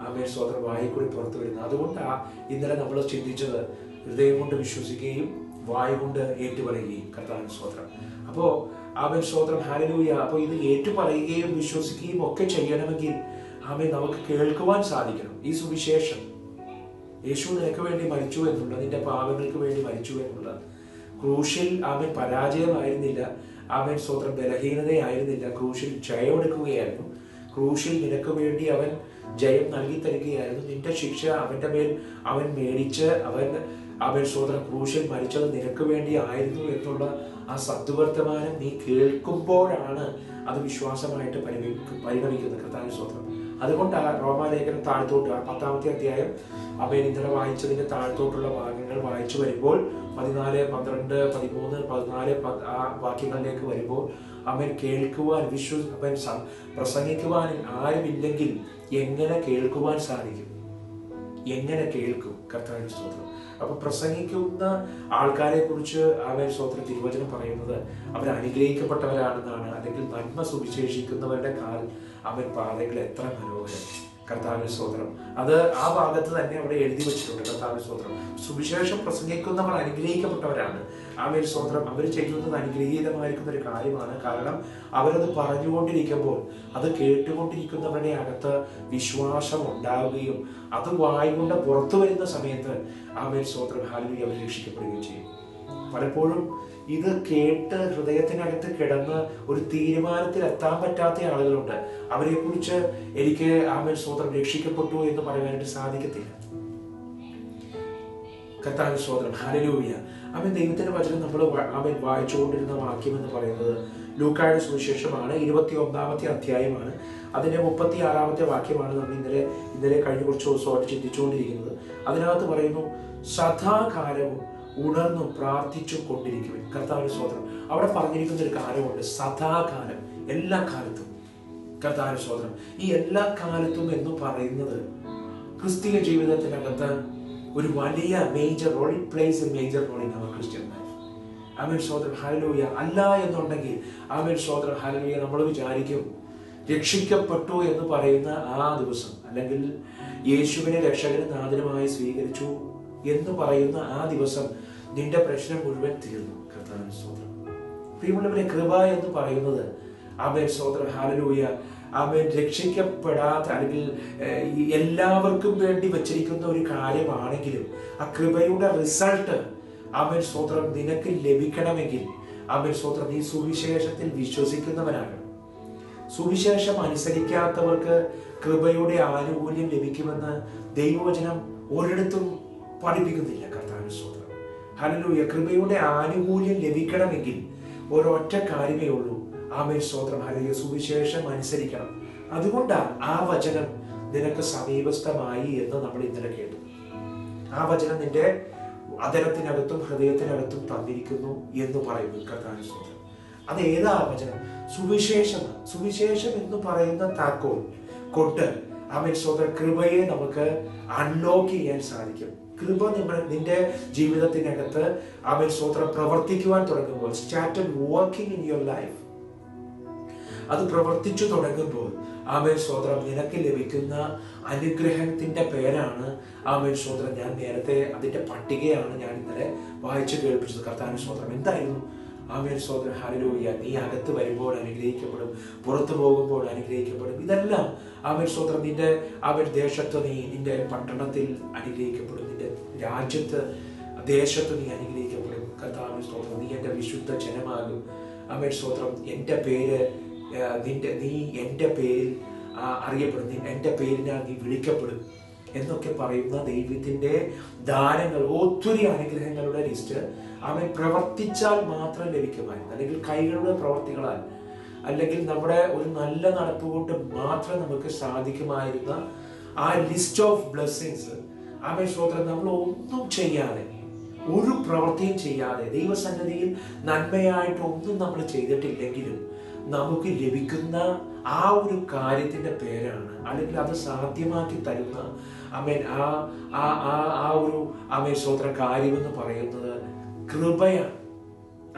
ആമേൻ സ്തോത്രം വായി കൂടി പുറത്തു വരുന്നു. അതുകൊണ്ടാണ് ഇന്നലെ നമ്മൾ ചിന്തിച്ചത് ഹൃദയം കൊണ്ട് വിശ്വസിക്കുകയും വായ് കൊണ്ട് ഏറ്റുപറയുകയും കർത്താവിന് സ്തോത്രം. അപ്പോൾ ആമേൻ സ്തോത്രം ഹാലലൂയ അപ്പോൾ ഇത് ഏറ്റുപറയുകയും വിശ്വസിക്കുകയും ഒക്കെ ചെയ്യണമെങ്കിൽ ആമേ നമുക്ക് കേൾക്കുവാൻ സാധിക്കണം. ഈ സുവിശേഷം യേശു നിനക്ക് വേണ്ടി മരിച്ചു എന്നുള്ള നിന്റെ പാപങ്ങൾക്ക് വേണ്ടി മരിച്ചു എന്നുള്ള ക്രൂശിൽ അവൻ പരാജയമായിരുന്നില്ല. അവൻ സ്വന്തം ബലഹീനതയായിരുന്നില്ല. ക്രൂശിൽ ജയമെടുക്കുകയായിരുന്നു. ക്രൂശിൽ നിനക്ക് വേണ്ടി അവൻ ജയം നൽകി തരികയായിരുന്നു. നിന്റെ ശിക്ഷ അവന്റെ മേൽ അവൻ മേടിച്ച് അവൻ അവൻ സ്വതന്ത്രം ക്രൂശിൽ മരിച്ചത് നിനക്ക് വേണ്ടി ആയിരുന്നു എന്നുള്ള ആ സദ്വർത്തമാനം നീ കേൾക്കുമ്പോഴാണ് അത് വിശ്വാസമായിട്ട് പരിഗണി- പരിഗണിക്കുന്നത് കർത്താവിന് സ്വതന്ത്രം അതുകൊണ്ട് ആ റോമാലേഖനം താഴ്ത്തോട്ട് പത്താമത്തെ അധ്യായം അഭയനിധന വായിച്ചതിന്റെ താഴ്ത്തോട്ടുള്ള ഭാഗങ്ങൾ വായിച്ചു വരുമ്പോൾ പതിനാല് പന്ത്രണ്ട് പതിമൂന്ന് പതിനാല് ആ വാക്യങ്ങളിലേക്ക് വരുമ്പോൾ അവൻ കേൾക്കുവാൻ വിശ്വ അവൻ പ്രസംഗിക്കുവാൻ ആരുമില്ലെങ്കിൽ എങ്ങനെ കേൾക്കുവാൻ സാധിക്കും? എങ്ങനെ കേൾക്കും? കർത്താവിന്റെ സ്തോത്രം. അപ്പൊ പ്രസംഗിക്കുന്ന ആൾക്കാരെ കുറിച്ച് അവൻ സ്തോത്ര തിരുവചനം പറയുന്നത് അവർ അനുഗ്രഹിക്കപ്പെട്ടവരാണെന്നാണ് അല്ലെങ്കിൽ നന്മ സുവിശേഷിക്കുന്നവരുടെ കാൽ അവൻ പാതകൾ എത്ര മനോഹരം കർത്താവിന്റെ സ്തോത്രം. അത് ആ ഭാഗത്ത് തന്നെ അവിടെ എഴുതി വെച്ചിട്ടുണ്ട് കർത്താവിന്റെ സ്തോത്രം. സുവിശേഷം പ്രസംഗിക്കുന്നവർ അനുഗ്രഹിക്കപ്പെട്ടവരാണ്. അവൻ സ്തോത്രം അവർ ചെയ്യുന്നത് അനുഗ്രഹീതമായിരിക്കുന്ന ഒരു കാര്യമാണ്. കാരണം അവരത് പറഞ്ഞുകൊണ്ടിരിക്കുമ്പോൾ അത് കേട്ടുകൊണ്ടിരിക്കുന്നവരുടെ അകത്ത് വിശ്വാസം ഉണ്ടാവുകയും അത് വായുകൊണ്ട് പുറത്തു വരുന്ന സമയത്ത് അവൻ സ്തോത്രം ഹാലുവി അവർ രക്ഷിക്കപ്പെടുകയും ചെയ്യും. പലപ്പോഴും ഇത് കേട്ട് ഹൃദയത്തിനകത്ത് കിടന്ന് ഒരു തീരുമാനത്തിൽ എത്താൻ പറ്റാത്ത ആളുകളുണ്ട്. അവരെ കുറിച്ച് എനിക്ക് ആമൻ സ്വതന്ത്രം രക്ഷിക്കപ്പെട്ടു എന്ന് പറയാനായിട്ട് സാധിക്കത്തില്ല. കർത്താവിന്റെ സ്വതന്ത്രം ഹരലൂയ അവൻ ദൈവത്തിന്റെ വചനം നമ്മൾ അവൻ വായിച്ചുകൊണ്ടിരുന്ന വാക്യം എന്ന് പറയുന്നത് ലൂക്കായുടെ സുവിശേഷമാണ്. ഇരുപത്തി ഒന്നാമത്തെ അധ്യായമാണ്. അതിന്റെ മുപ്പത്തി ആറാമത്തെ വാക്യമാണ് നമ്മൾ ഇന്നലെ ഇന്നലെ കഴിഞ്ഞ കുറച്ച് ദിവസമായിട്ട് ചിന്തിച്ചുകൊണ്ടിരിക്കുന്നത്. അതിനകത്ത് പറയുന്നു സദാകാലവും ഉണർന്നും പ്രാർത്ഥിച്ചു കൊണ്ടിരിക്കുവിൻ കർത്താവിന് സ്വതന്ത്രം അവിടെ പറഞ്ഞിരിക്കുന്ന ഒരു കാര്യമുണ്ട്. സദാകാലം എല്ലാ കാലത്തും. കർത്താവിന് സ്വതന്ത്രം ഈ എല്ലാ കാലത്തും എന്ന് പറയുന്നത് ക്രിസ്തീയ ജീവിതത്തിനകത്ത് ഒരു വലിയ major role it plays a major role in our Christian life ആമേൻ സോദരൻ ഹലലൂയ അല്ല എന്നുണ്ടെങ്കിൽ ആമേൻ സോദരൻ ഹലലൂയ നമ്മൾ വിചാരിക്കും രക്ഷിക്കപ്പെട്ടു എന്ന് പറയുന്ന ആ ദിവസം അല്ലെങ്കിൽ യേശുവിനെ രക്ഷകനും നാഥനുമായി സ്വീകരിച്ചു എന്ന് പറയുന്ന ആ ദിവസം നിന്റെ പ്രശ്നം മുഴുവൻ തീർന്നു കർത്താവിൻ സ്തോത്രം. പ്രിയമുള്ളവരെ കൃപ എന്ന് പറയുന്നത് ആമേൻ സ്തോത്രം ഹാലലൂയ ആമേൻ രക്ഷിക്കപ്പെടാത്ത അല്ലെങ്കിൽ എല്ലാവർക്കും വേണ്ടി വച്ചിരിക്കുന്ന ഒരു കാര്യമാണെങ്കിലും ആ കൃപയുടെ റിസൾട്ട് ആമേൻ സ്തോത്രം നിനക്ക് ലഭിക്കണമെങ്കിൽ ആമേൻ സ്തോത്രം നീ സുവിശേഷത്തിൽ വിശ്വസിക്കുന്നവനാണ് സുവിശേഷം അനുസരിക്കാത്തവർക്ക് കൃപയുടെ ആനുകൂല്യം ലഭിക്കുമെന്ന് ദൈവവചനം ഒരിടത്തും പഠിപ്പിക്കുന്നില്ല. ഹല്ലേലൂയ. കൃപയുടെ ആനുകൂല്യം ലഭിക്കണമെങ്കിൽ ഒരൊറ്റ കാര്യമേ ഉള്ളൂ. ആമേ സ്തോത്രം. ഹലയ സുവിശേഷം അനുസരിക്കണം. അതുകൊണ്ടാണ് ആ വചനം നിനക്ക് സമീപസ്ഥമായി എന്ന് നമ്മൾ ഇന്നലെ കേട്ടു. ആ വചനം നിന്റെ അതരത്തിനകത്തും ഹൃദയത്തിനകത്തും തന്നിരിക്കുന്നു എന്ന് പറയുന്നു. കർത്താവിന് സ്തോത്രം. അത് ഏതാ വചനം? സുവിശേഷം. സുവിശേഷം എന്ന് പറയുന്ന താക്കോൽ കൊണ്ട് ആമേ സ്വന്തം കൃപയെ നമുക്ക് അൺലോക്ക് ചെയ്യാൻ സാധിക്കും. കൃപ നിങ്ങൾ നിന്റെ ജീവിതത്തിനകത്ത് അവൻ സ്വന്തം പ്രവർത്തിക്കുവാൻ തുടങ്ങുമ്പോൾ started working in your life അത് പ്രവർത്തിച്ചു തുടങ്ങുമ്പോൾ ആമേൻ സ്വോത്രം നിനക്ക് ലഭിക്കുന്ന അനുഗ്രഹത്തിന്റെ പേരാണ് ആമേൻ സ്വോത്രം ഞാൻ നേരത്തെ അതിന്റെ പട്ടികയാണ് ഞാൻ ഇന്നലെ വായിച്ചു കേൾപ്പിച്ചത്. കർത്താൻ സ്വോത്രം എന്തായിരുന്നു? ആമേൻ സ്വോത്രം ഹരലൂയ നീ അകത്ത് വരുമ്പോൾ അനുഗ്രഹിക്കപ്പെടും പുറത്തു പോകുമ്പോൾ അനുഗ്രഹിക്കപ്പെടും. ഇതെല്ലാം ആമേൽ സ്വോത്രം നിന്റെ ആമേൽ ദേശത്ത് നീ നിന്റെ പട്ടണത്തിൽ അനുഗ്രഹിക്കപ്പെടും. നിന്റെ രാജ്യത്ത് ദേശത്ത് നീ അനുഗ്രഹിക്കപ്പെടും. കർത്താവിൻ സ്തോത്രം. നീ എന്റെ വിശുദ്ധ ജനമാകും. ആമേൽ സ്തോത്രം എന്റെ പേര് നിന്റെ നീ എന്റെ പേരിൽ അറിയപ്പെടും. എന്റെ പേരിനാൽ നീ വിളിക്കപ്പെടും എന്നൊക്കെ പറയുന്ന ദൈവത്തിന്റെ ദാനങ്ങൾ ഒത്തിരി അനുഗ്രഹങ്ങളുടെ ലിസ്റ്റ് അവൻ പ്രവർത്തിച്ചാൽ മാത്രം ലഭിക്കുമായിരുന്നു. അല്ലെങ്കിൽ കൈകളുടെ പ്രവർത്തികളാൽ. അല്ലെങ്കിൽ നമ്മുടെ ഒരു നല്ല നടപ്പ് കൊണ്ട് മാത്രം നമുക്ക് സാധിക്കുമായിരുന്ന ആ ലിസ്റ്റ് ഓഫ് ബ്ലെസ്സിങ്സ് അവൻ ശ്രോത്രം നമ്മൾ ഒന്നും ചെയ്യാതെ ഒരു പ്രവൃത്തിയും ചെയ്യാതെ ദൈവസന്നിധിയിൽ നന്മയായിട്ട് ഒന്നും നമ്മൾ ചെയ്തിട്ടില്ലെങ്കിലും നമുക്ക് ലഭിക്കുന്ന ആ ഒരു കാര്യത്തിന്റെ പേരാണ്. അല്ലെങ്കിൽ അത് സാധ്യമാക്കി തരുന്ന അമേൻ ആ ആ ആ ഒരു അമേൻ സ്വോത്ര കാര്യമെന്ന് പറയുന്നത് കൃപയാണ്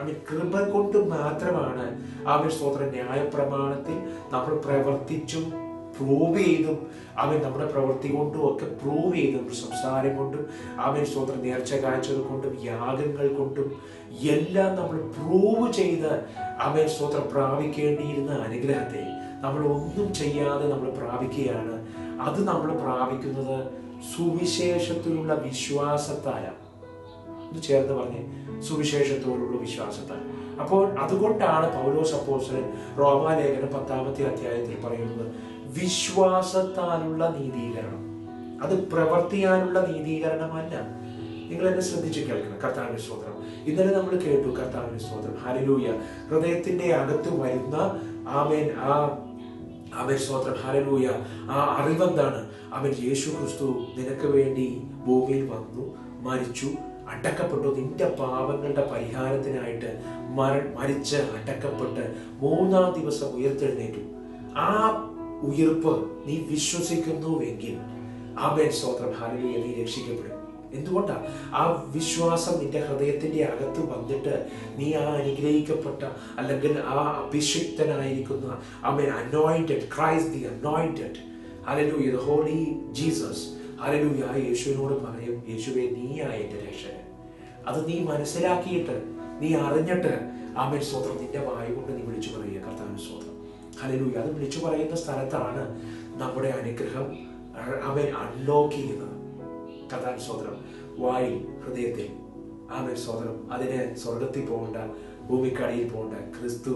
അവൻ കൃപ കൊണ്ട് മാത്രമാണ് അവൻ സ്തോത്ര. ന്യായപ്രമാണത്തിൽ നമ്മൾ പ്രവർത്തിച്ചും പ്രൂവ് ചെയ്തും. അവൻ നമ്മുടെ പ്രവൃത്തി കൊണ്ടും ഒക്കെ പ്രൂവ് ചെയ്തും. സംസാരം കൊണ്ടും അവൻ സ്തോത്ര നേർച്ച കാഴ്ചകൾ കൊണ്ടും യാഗങ്ങൾ കൊണ്ടും എല്ലാം നമ്മൾ പ്രൂവ് ചെയ്ത് അവൻ സ്തോത്രം പ്രാപിക്കേണ്ടിയിരുന്ന അനുഗ്രഹത്തെ നമ്മൾ ഒന്നും ചെയ്യാതെ നമ്മൾ പ്രാപിക്കുകയാണ്. അത് നമ്മൾ പ്രാപിക്കുന്നത് സുവിശേഷത്തിലുള്ള വിശ്വാസത്താലാണ്. ഇത് ചേർന്ന് പറഞ്ഞ് സുവിശേഷത്തോടുള്ള വിശ്വാസത്താൽ. അപ്പോൾ അതുകൊണ്ടാണ് പൗലോസ് അപ്പോസ്റ്റലൻ റോമാലേഖനം പത്താമത്തെ അധ്യായത്തിൽ പറയുന്നത് വിശ്വാസത്താലുള്ള നീതീകരണം. അത് പ്രവർത്തിയാനുള്ള നീതീകരണമല്ല. നിങ്ങൾ എന്നെ ശ്രദ്ധിച്ച് കേൾക്കണം. കർത്താവിന്റെ സ്തോത്രം. ഇന്നലെ നമ്മൾ കേട്ടു കർത്താവിന്റെ സ്തോത്രം. ഹരലൂയ ഹൃദയത്തിന്റെ അകത്ത് വരുന്ന ആമേൻ ആ അവൻ സ്തോത്രം. ഹരലൂയ ആ അറിവെന്താണ്? അവൻ യേശു ക്രിസ്തു നിനക്ക് വേണ്ടി ഭൂമിയിൽ വന്നു മരിച്ചു അടക്കപ്പെട്ടു. നിന്റെ പാപങ്ങളുടെ പരിഹാരത്തിനായിട്ട് മര മരിച്ച് അടക്കപ്പെട്ട് മൂന്നാം ദിവസം ഉയർത്തെഴുന്നേറ്റു. ആ ഉയർപ്പ് നീ വിശ്വസിക്കുന്നുവെങ്കിൽ ആമേൻ സ്തോത്രം. ഹാലലൂയ നീ രക്ഷിക്കപ്പെടും. എന്തുകൊണ്ടാ? ആ വിശ്വാസം നിന്റെ ഹൃദയത്തിന്റെ അകത്ത് വന്നിട്ട് നീ ആ അനുഗ്രഹിക്കപ്പെട്ട അല്ലെങ്കിൽ ആ അഭിഷിക്തനായിരിക്കുന്ന ആമേൻ അനോയിന്റഡ് ക്രൈസ്റ്റ് ദി അനോയിന്റഡ് ഹല്ലേലൂയ. ദ ഹോളി ജീസസ് ഹല്ലേലൂയ. ആ യേശുവിനോട് പറയും യേശുവേ നീയാ എന്റെ രക്ഷകൻ. അത് നീ മനസ്സിലാക്കിയിട്ട് നീ അറിഞ്ഞിട്ട് ആമേൻ സ്വത്രം നിന്റെ വായു കൊണ്ട് നീ വിളിച്ചു പറയുക കർത്താവിന് സ്വത്രം ഹല്ലേലൂയ അത് വിളിച്ചു പറയുന്ന സ്ഥലത്താണ് നമ്മുടെ അനുഗ്രഹം അവൻ അൺലോക്ക് ചെയ്യുന്നത്. കഥാൻ സ്വത്രം വായിൽ ഹൃദയത്തിൽ. ആമേൻ സ്വത്രം അതിന് സ്വർഗത്തിൽ പോകേണ്ട ഭൂമിക്കടിയിൽ പോകേണ്ട ക്രിസ്തു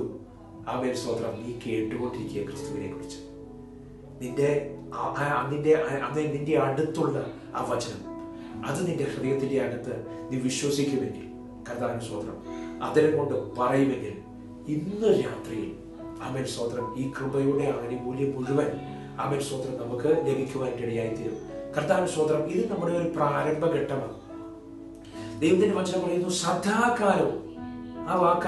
ആമേൻ സ്വത്രം നീ കേട്ടുകൊണ്ടിരിക്കുക ക്രിസ്തുവിനെ കുറിച്ച് നിന്റെ നിന്റെ നിന്റെ അടുത്തുള്ള ആ വചനം. അത് നിന്റെ ഹൃദയത്തിന്റെ അകത്ത് നീ വിശ്വസിക്കുമെങ്കിൽ കർത്താവിന് സ്വോത്രം അതിനെ കൊണ്ട് പറയുമെങ്കിൽ ഇന്ന് രാത്രിയിൽ ആമേൻ സ്വോത്രം ഈ കൃപയുടെ ആനുകൂല്യം മുഴുവൻ ആമേൻ സ്വോത്രം നമുക്ക് ലഭിക്കുവാനായിട്ട് ഇടയായി തീരും കർത്താവിൻ സ്വോത്രം ഇത് നമ്മുടെ ഒരു പ്രാരംഭ ഘട്ടമാണ്. ദൈവത്തിന്റെ വചനം പറയുന്നു സദാകാലവും. ആ വാക്ക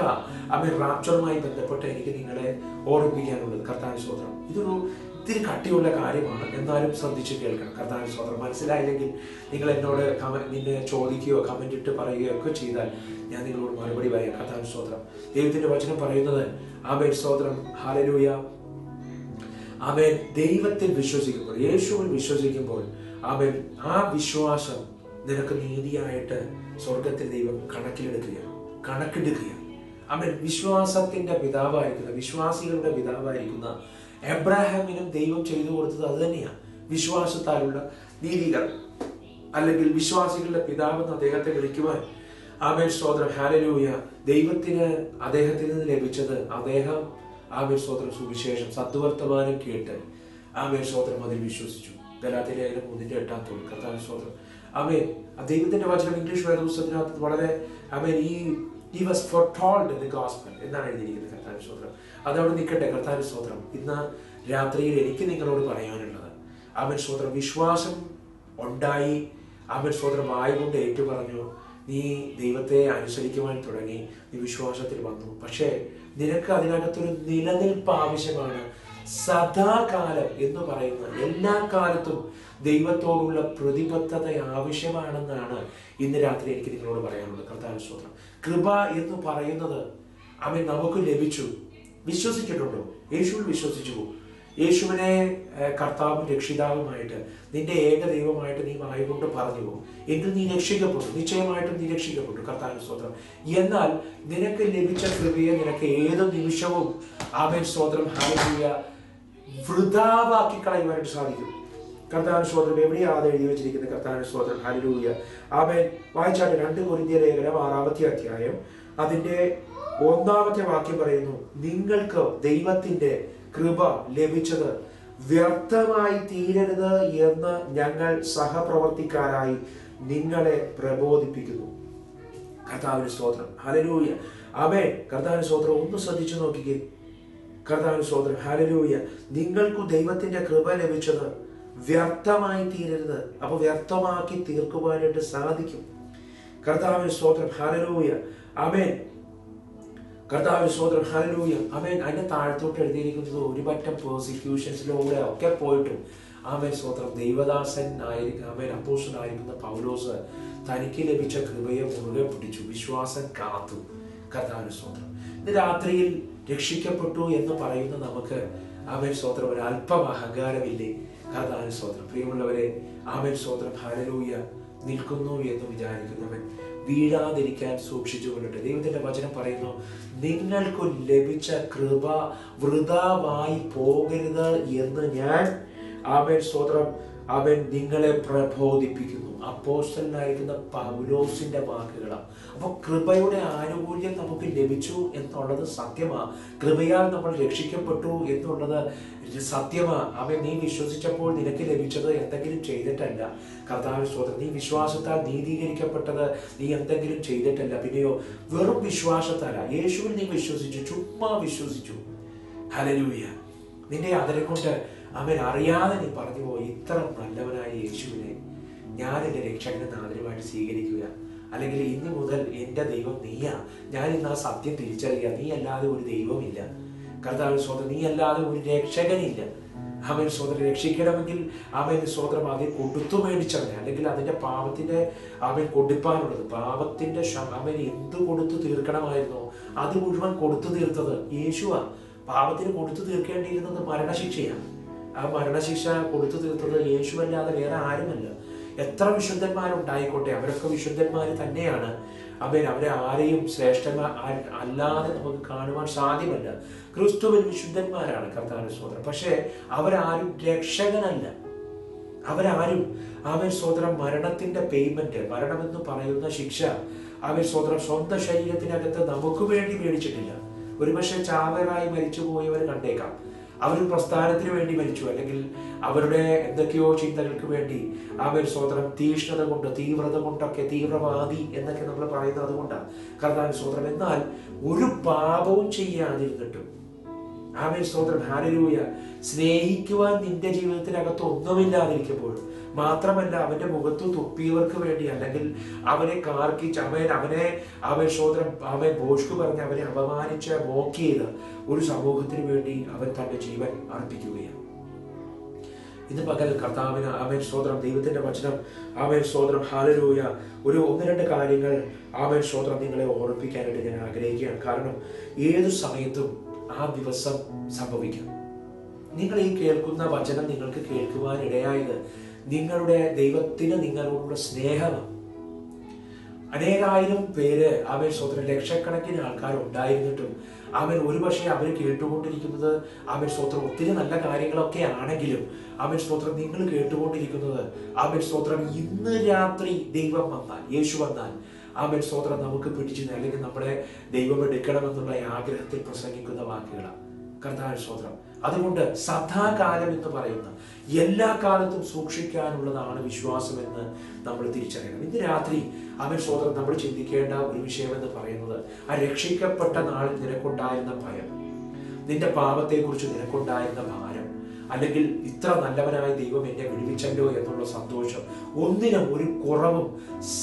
അവൻ റാപ്ചറുമായി ബന്ധപ്പെട്ട് എനിക്ക് നിങ്ങളെ ഓർമ്മിപ്പിക്കാനുള്ളത്. കർത്താവിന് സ്വോത്രം ഇതൊരു ഇത്തിരി കട്ടിയുള്ള കാര്യമാണ്. എന്നാലും ശ്രദ്ധിച്ച് കേൾക്കണം. കർത്താവ് സ്വതന്ത്രം മനസ്സിലായില്ലെങ്കിൽ നിങ്ങൾ എന്നോട് കമ- നിന്നെ ചോദിക്കുകയോ കമന്റ് ഇട്ട് പറയുകയോ ഒക്കെ ചെയ്താൽ ഞാൻ നിങ്ങളോട് മറുപടി പറയാം. കർത്താവിന് സ്വതന്ത്രം ദൈവത്തിന്റെ വചനം പറയുന്നത് ആമേൻ സ്വതന്ത്രം ഹാലലൂയ ആമേൻ. ദൈവത്തിൽ വിശ്വസിക്കുമ്പോൾ യേശുവിൽ വിശ്വസിക്കുമ്പോൾ ആമേൻ ആ വിശ്വാസം നിനക്ക് നീതിയായിട്ട് സ്വർഗത്തിൽ ദൈവം കണക്കിലെടുക്കുകയാണ്. കണക്കെടുക്കുകയാണ് അവൻ വിശ്വാസത്തിന്റെ പിതാവായിരിക്കുന്ന വിശ്വാസികളുടെ പിതാവായിരിക്കുന്ന എബ്രാഹാമിനും ദൈവം ചെയ്തു കൊടുത്തത് അത് തന്നെയാണ്. വിശ്വാസത്താലുള്ള നീതികൾ അല്ലെങ്കിൽ വിശ്വാസികളുടെ പിതാവെന്ന് അദ്ദേഹത്തെ വിളിക്കുവാൻ. ആമേൻ സ്തോത്രം. ഹാലലൂയ ദൈവത്തിന് അദ്ദേഹത്തിൽ നിന്ന് ലഭിച്ചത് അദ്ദേഹം. ആമേൻ സ്തോത്രം. സുവിശേഷം. സദ്വർത്തമാനം കേട്ട്. ആമേൻ സ്തോത്രം. അതിൽ വിശ്വസിച്ചു. ഗലാത്തിലായാലും മൂന്നിന്റെ എട്ടാം തോന്നി കർത്താവ് സ്തോത്രം. ആമേൻ. ദൈവത്തിന്റെ വചനം ഇംഗ്ലീഷ് വേദപുസ്തകത്തിനകത്ത് വളരെ ആമേൻ ഈ ഈ was foretold in the gospel എന്നാണ് എഴുതിയിരിക്കുന്നത്. കർത്താൻ സ്തോത്രം. അതവിടെ നിൽക്കട്ടെ കർത്താവിന് സ്തോത്രം. ഇന്ന് രാത്രിയിൽ എനിക്ക് നിങ്ങളോട് പറയാനുള്ളത് അവൻ സ്തോത്രം വിശ്വാസം ഉണ്ടായി അവൻ സ്വതന്ത്രം വായുകൊണ്ട് ഏറ്റു പറഞ്ഞു നീ ദൈവത്തെ അനുസരിക്കുവാൻ തുടങ്ങി നീ വിശ്വാസത്തിൽ വന്നു. പക്ഷേ നിനക്ക് അതിനകത്തൊരു നിലനിൽപ്പ് ആവശ്യമാണ്. സദാകാലം എന്ന് പറയുന്ന എല്ലാ കാലത്തും ദൈവത്തോടുള്ള പ്രതിബദ്ധത ആവശ്യമാണെന്നാണ് ഇന്ന് രാത്രി എനിക്ക് നിങ്ങളോട് പറയാനുള്ളത്. കർത്താവ് സ്വതന്ത്രം കൃപ എന്ന് പറയുന്നത് അവൻ നമുക്ക് ലഭിച്ചു. വിശ്വസിച്ചിട്ടുണ്ടോ? യേശുവിൽ വിശ്വസിച്ചു. യേശുവിനെ കർത്താവും രക്ഷിതാവുമായിട്ട് നിന്റെ ഏക ദൈവമായിട്ട് നീ വായുകൊണ്ട് പറഞ്ഞു. പോകും എന്ത് നീ രക്ഷിക്കപ്പെട്ടു. നിശ്ചയമായിട്ടും നീ രക്ഷിക്കപ്പെട്ടു. കർത്താവിന് സ്തോത്രം. എന്നാൽ നിനക്ക് ലഭിച്ച കൃപയെ നിനക്ക് ഏത് നിമിഷവും ആമേൻ സ്തോത്രം ഹാരിയ വൃതാവാക്കി കളയുവാനായിട്ട് സാധിക്കും. കർത്താവിന് സ്തോത്രം. എവിടെയാണ് അത് എഴുതി വെച്ചിരിക്കുന്നത്? കർത്താവിന് സ്തോത്രം. ഹാരിയ ആമേൻ. വായിച്ചാട്ട് രണ്ട് കുരിന്തിയ ലേഖനം ആറാമത്തെ അധ്യായം. അതിന്റെ ഒന്നാമത്തെ വാക്യം പറയുന്നു നിങ്ങൾക്ക് ദൈവത്തിന്റെ കൃപ ലഭിച്ചത് വ്യർത്ഥമായി തീരരുത് എന്ന് ഞങ്ങൾ സഹപ്രവർത്തിക്കാരായി നിങ്ങളെ പ്രബോധിപ്പിക്കുന്നു. കർത്താവിന് സ്തോത്രം. ഹലരൂയ അവേ കർത്താവിന് സ്തോത്രം. ഒന്ന് ശ്രദ്ധിച്ചു നോക്കിക്കേ. കർത്താവിന് സ്തോത്രം. ഹലരൂയ നിങ്ങൾക്കു ദൈവത്തിന്റെ കൃപ ലഭിച്ചത് വ്യർത്ഥമായി തീരരുത്. അപ്പൊ വ്യർത്ഥമാക്കി തീർക്കുവാനായിട്ട് സാധിക്കും. കർത്താവിന് സ്തോത്രം. ഹലരൂയ അമേൻ കർത്താവ് സ്തോത്രം. ഹല്ലേലൂയ അവൻ അതിന്റെ താഴ്ത്തോട്ട് എഴുതിയിരിക്കുന്നത് ഒരുപറ്റം പ്രോസിക്യൂഷൻസിലൂടെ ഒക്കെ പോയിട്ടും. അവൻ സ്തോത്രം. ദൈവദാസൻ ആയിരിക്കും അവൻ അപ്പോഷനായിരിക്കുന്ന പൗലോസ് തനിക്ക് ലഭിച്ച കൃപയെ മുറുകെ പിടിച്ചു. വിശ്വാസം കാത്തു. കർത്താവിന് സ്തോത്രം. ഇന്ന് രാത്രിയിൽ രക്ഷിക്കപ്പെട്ടു എന്ന് പറയുന്ന നമുക്ക് അവൻ സ്തോത്രം. ഒരു അല്പം അഹങ്കാരമില്ലേ? കർത്താവിന് സ്തോത്രം. പ്രിയമുള്ളവരെ അവൻ സ്തോത്രം. ഹല്ലേലൂയ നിൽക്കുന്നു എന്ന് വിചാരിക്കുന്നവൻ വീഴാതിരിക്കാൻ സൂക്ഷിച്ചു കൊണ്ടിട്ട് ദൈവത്തിന്റെ വചനം പറയുന്നു നിങ്ങൾക്ക് ലഭിച്ച കൃപ വൃതാവായി പോകരുത് എന്ന് ഞാൻ. ആമേൻ. സ്തോത്രം. അവൻ നിങ്ങളെ പ്രബോധിപ്പിക്കുന്നു. അപ്പോസ്റ്റലായിരിക്കുന്ന പൗലോസിന്റെ വാക്കുകളാണ് അപ്പോൾ കൃപയുടെ ആനുകൂല്യം നമുക്ക് ലഭിച്ചു എന്നുള്ളത് സത്യമാണ് കൃപയാൽ നമ്മൾ രക്ഷിക്കപ്പെട്ടു എന്നുള്ളത് സത്യമാണ് അവൻ നീ വിശ്വസിച്ചപ്പോൾ നിനക്ക് ലഭിച്ചത് എന്തെങ്കിലും ചെയ്തിട്ടല്ല. കർത്താവ് സ്തോത്രം. നീ വിശ്വാസത്താൽ നീതീകരിക്കപ്പെട്ടത് നീ എന്തെങ്കിലും ചെയ്തിട്ടല്ല. പിന്നെയോ വെറും വിശ്വാസത്താല യേശുവിൽ നീ വിശ്വസിച്ചു ചുമ്മാ വിശ്വസിച്ചു. ഹലലൂയ നിന്റെ അതിനെ കൊണ്ട് അവൻ അറിയാതെ നീ പറഞ്ഞു പോയി ഇത്ര നല്ലവനായ യേശുവിനെ ഞാൻ എന്റെ രക്ഷകനെ നാദരമായിട്ട് സ്വീകരിക്കുക അല്ലെങ്കിൽ ഇന്ന് മുതൽ എന്റെ ദൈവം നീയാ. ഞാൻ ഇന്ന് ആ സത്യം തിരിച്ചറിയുക നീ അല്ലാതെ ഒരു ദൈവമില്ല. കർത്താവ് സ്വന്തം നീ അല്ലാതെ ഒരു രക്ഷകനില്ല. അവൻ സ്വതം രക്ഷിക്കണമെങ്കിൽ അവൻ സ്വതം അതിൽ കൊടുത്തു മേടിച്ചവനെ. അല്ലെങ്കിൽ അതിന്റെ പാപത്തിന്റെ അവൻ കൊടുപ്പാനുള്ളത്. പാപത്തിന്റെ അവൻ എന്ത് കൊടുത്തു തീർക്കണമായിരുന്നു? അത് മുഴുവൻ കൊടുത്തു തീർത്തത് യേശുവാ. പാപത്തിന് കൊടുത്തു തീർക്കേണ്ടിയിരുന്നത് മരണശിക്ഷയാണ് ആ മരണശിക്ഷ കൊടുത്തു തീർത്തത് യേശുവല്ലാതെ വേറെ ആരുമല്ല. എത്ര വിശുദ്ധന്മാരുണ്ടായിക്കോട്ടെ അവരൊക്കെ വിശുദ്ധന്മാർ തന്നെയാണ്. അവൻ അവരെ ആരെയും ശ്രേഷ്ഠന്മാർ അല്ലാതെ നമുക്ക് കാണുവാൻ സാധ്യമല്ല. ക്രിസ്തുവിൻ വിശുദ്ധന്മാരാണ് കർത്താവിന്റെ സോദരൻ പക്ഷേ അവരാരും രക്ഷകനല്ല. അവരാരും അവൻ സ്വതന്ത്രം മരണത്തിന്റെ പേയ്മെന്റ് മരണമെന്ന് പറയുന്ന ശിക്ഷ അവൻ സ്വതന്ത്രം സ്വന്തം ശരീരത്തിനകത്ത് നമുക്ക് വേണ്ടി മേടിച്ചിട്ടില്ല. ഒരുപക്ഷെ ചാവരായി മരിച്ചു പോയവർ കണ്ടേക്കാം. അവർ പ്രസ്ഥാനത്തിന് വേണ്ടി മരിച്ചു. അല്ലെങ്കിൽ അവരുടെ എന്തൊക്കെയോ ചിന്തകൾക്ക് വേണ്ടി അവർ സ്വതന്ത്രം തീഷ്ണത കൊണ്ട് തീവ്രത കൊണ്ടൊക്കെ തീവ്രവാദി എന്നൊക്കെ നമ്മൾ പറയുന്നത് അതുകൊണ്ടാണ്. കർത്താവ് സ്വതന്ത്രം എന്നാൽ ഒരു പാപവും ചെയ്യാതിരുന്നിട്ടും ആമേ സ്തോത്രം ഹാരൂയ സ്നേഹിക്കുവാൻ നിന്റെ ജീവിതത്തിനകത്ത് ഒന്നുമില്ലാതിരിക്കുമ്പോഴും മാത്രമല്ല അവന്റെ മുഖത്ത് തുപ്പിയവർക്ക് വേണ്ടി അല്ലെങ്കിൽ അവനെ കാർക്കിച്ച് അവൻ അവനെ അവൻ ശോധനം അവൻ ഭോഷ്കു പറഞ്ഞ് അവനെ അപമാനിച്ച് മോക്ക് ചെയ്ത് ഒരു സമൂഹത്തിന് വേണ്ടി അവൻ തന്റെ ജീവൻ അർപ്പിക്കുകയാണ്. ഇന്ന് പകൽ കർത്താവിന് അവൻ സ്തോത്രം ദൈവത്തിന്റെ വചനം അവൻ സ്തോത്രം ഹാലരൂയ ഒരു ഒന്ന് രണ്ട് കാര്യങ്ങൾ അവൻ സ്തോത്രം നിങ്ങളെ ഓർമ്മിപ്പിക്കാനായിട്ട് ഞാൻ ആഗ്രഹിക്കുകയാണ്. കാരണം ഏതു സമയത്തും ആ ദിവസം സംഭവിക്കാം. നിങ്ങൾ ഈ കേൾക്കുന്ന വചനം നിങ്ങൾക്ക് കേൾക്കുവാൻ ഇടയായത് നിങ്ങളുടെ ദൈവത്തിന് നിങ്ങളോടുള്ള സ്നേഹമാണ് അനേകായിരം പേര് അവൻ സ്വന്തം ലക്ഷക്കണക്കിന് ആൾക്കാർ ഉണ്ടായിരുന്നിട്ടും അവൻ ഒരുപക്ഷെ അവർ കേട്ടുകൊണ്ടിരിക്കുന്നത് അവൻ സ്തോത്രം ഒത്തിരി നല്ല കാര്യങ്ങളൊക്കെ ആണെങ്കിലും അവൻ സ്തോത്രം നിങ്ങൾ കേട്ടുകൊണ്ടിരിക്കുന്നത് അവൻ സ്തോത്രം ഇന്ന് രാത്രി ദൈവം വന്നാൽ യേശു വന്നാൽ അവൻ സ്തോത്രം നമുക്ക് പിടിച്ചു അല്ലെങ്കിൽ നമ്മളെ ദൈവം എടുക്കണമെന്നുള്ള ആഗ്രഹത്തിൽ പ്രസംഗിക്കുന്ന വാക്കുകളാണ്. കർത്താവ് സ്തോത്രം അതുകൊണ്ട് സദാകാലം എന്ന് പറയുന്ന എല്ലാ കാലത്തും സൂക്ഷിക്കാനുള്ളതാണ് വിശ്വാസം എന്ന് നമ്മൾ തിരിച്ചറിയണം. ഇന്ന് രാത്രി അവൻ സ്വതന്ത്രം നമ്മൾ ചിന്തിക്കേണ്ട ഒരു വിഷയം എന്ന് പറയുന്നത് ആ രക്ഷിക്കപ്പെട്ട നാളിൽ നിനക്കുണ്ടായിരുന്ന ഭയം നിന്റെ പാപത്തെക്കുറിച്ച് നിനക്കുണ്ടായിരുന്ന ഭാരം അല്ലെങ്കിൽ ഇത്ര നല്ലവനായ ദൈവം എന്നെ വിടുവിച്ചല്ലോ എന്നുള്ള സന്തോഷം ഒന്നിനും ഒരു കുറവും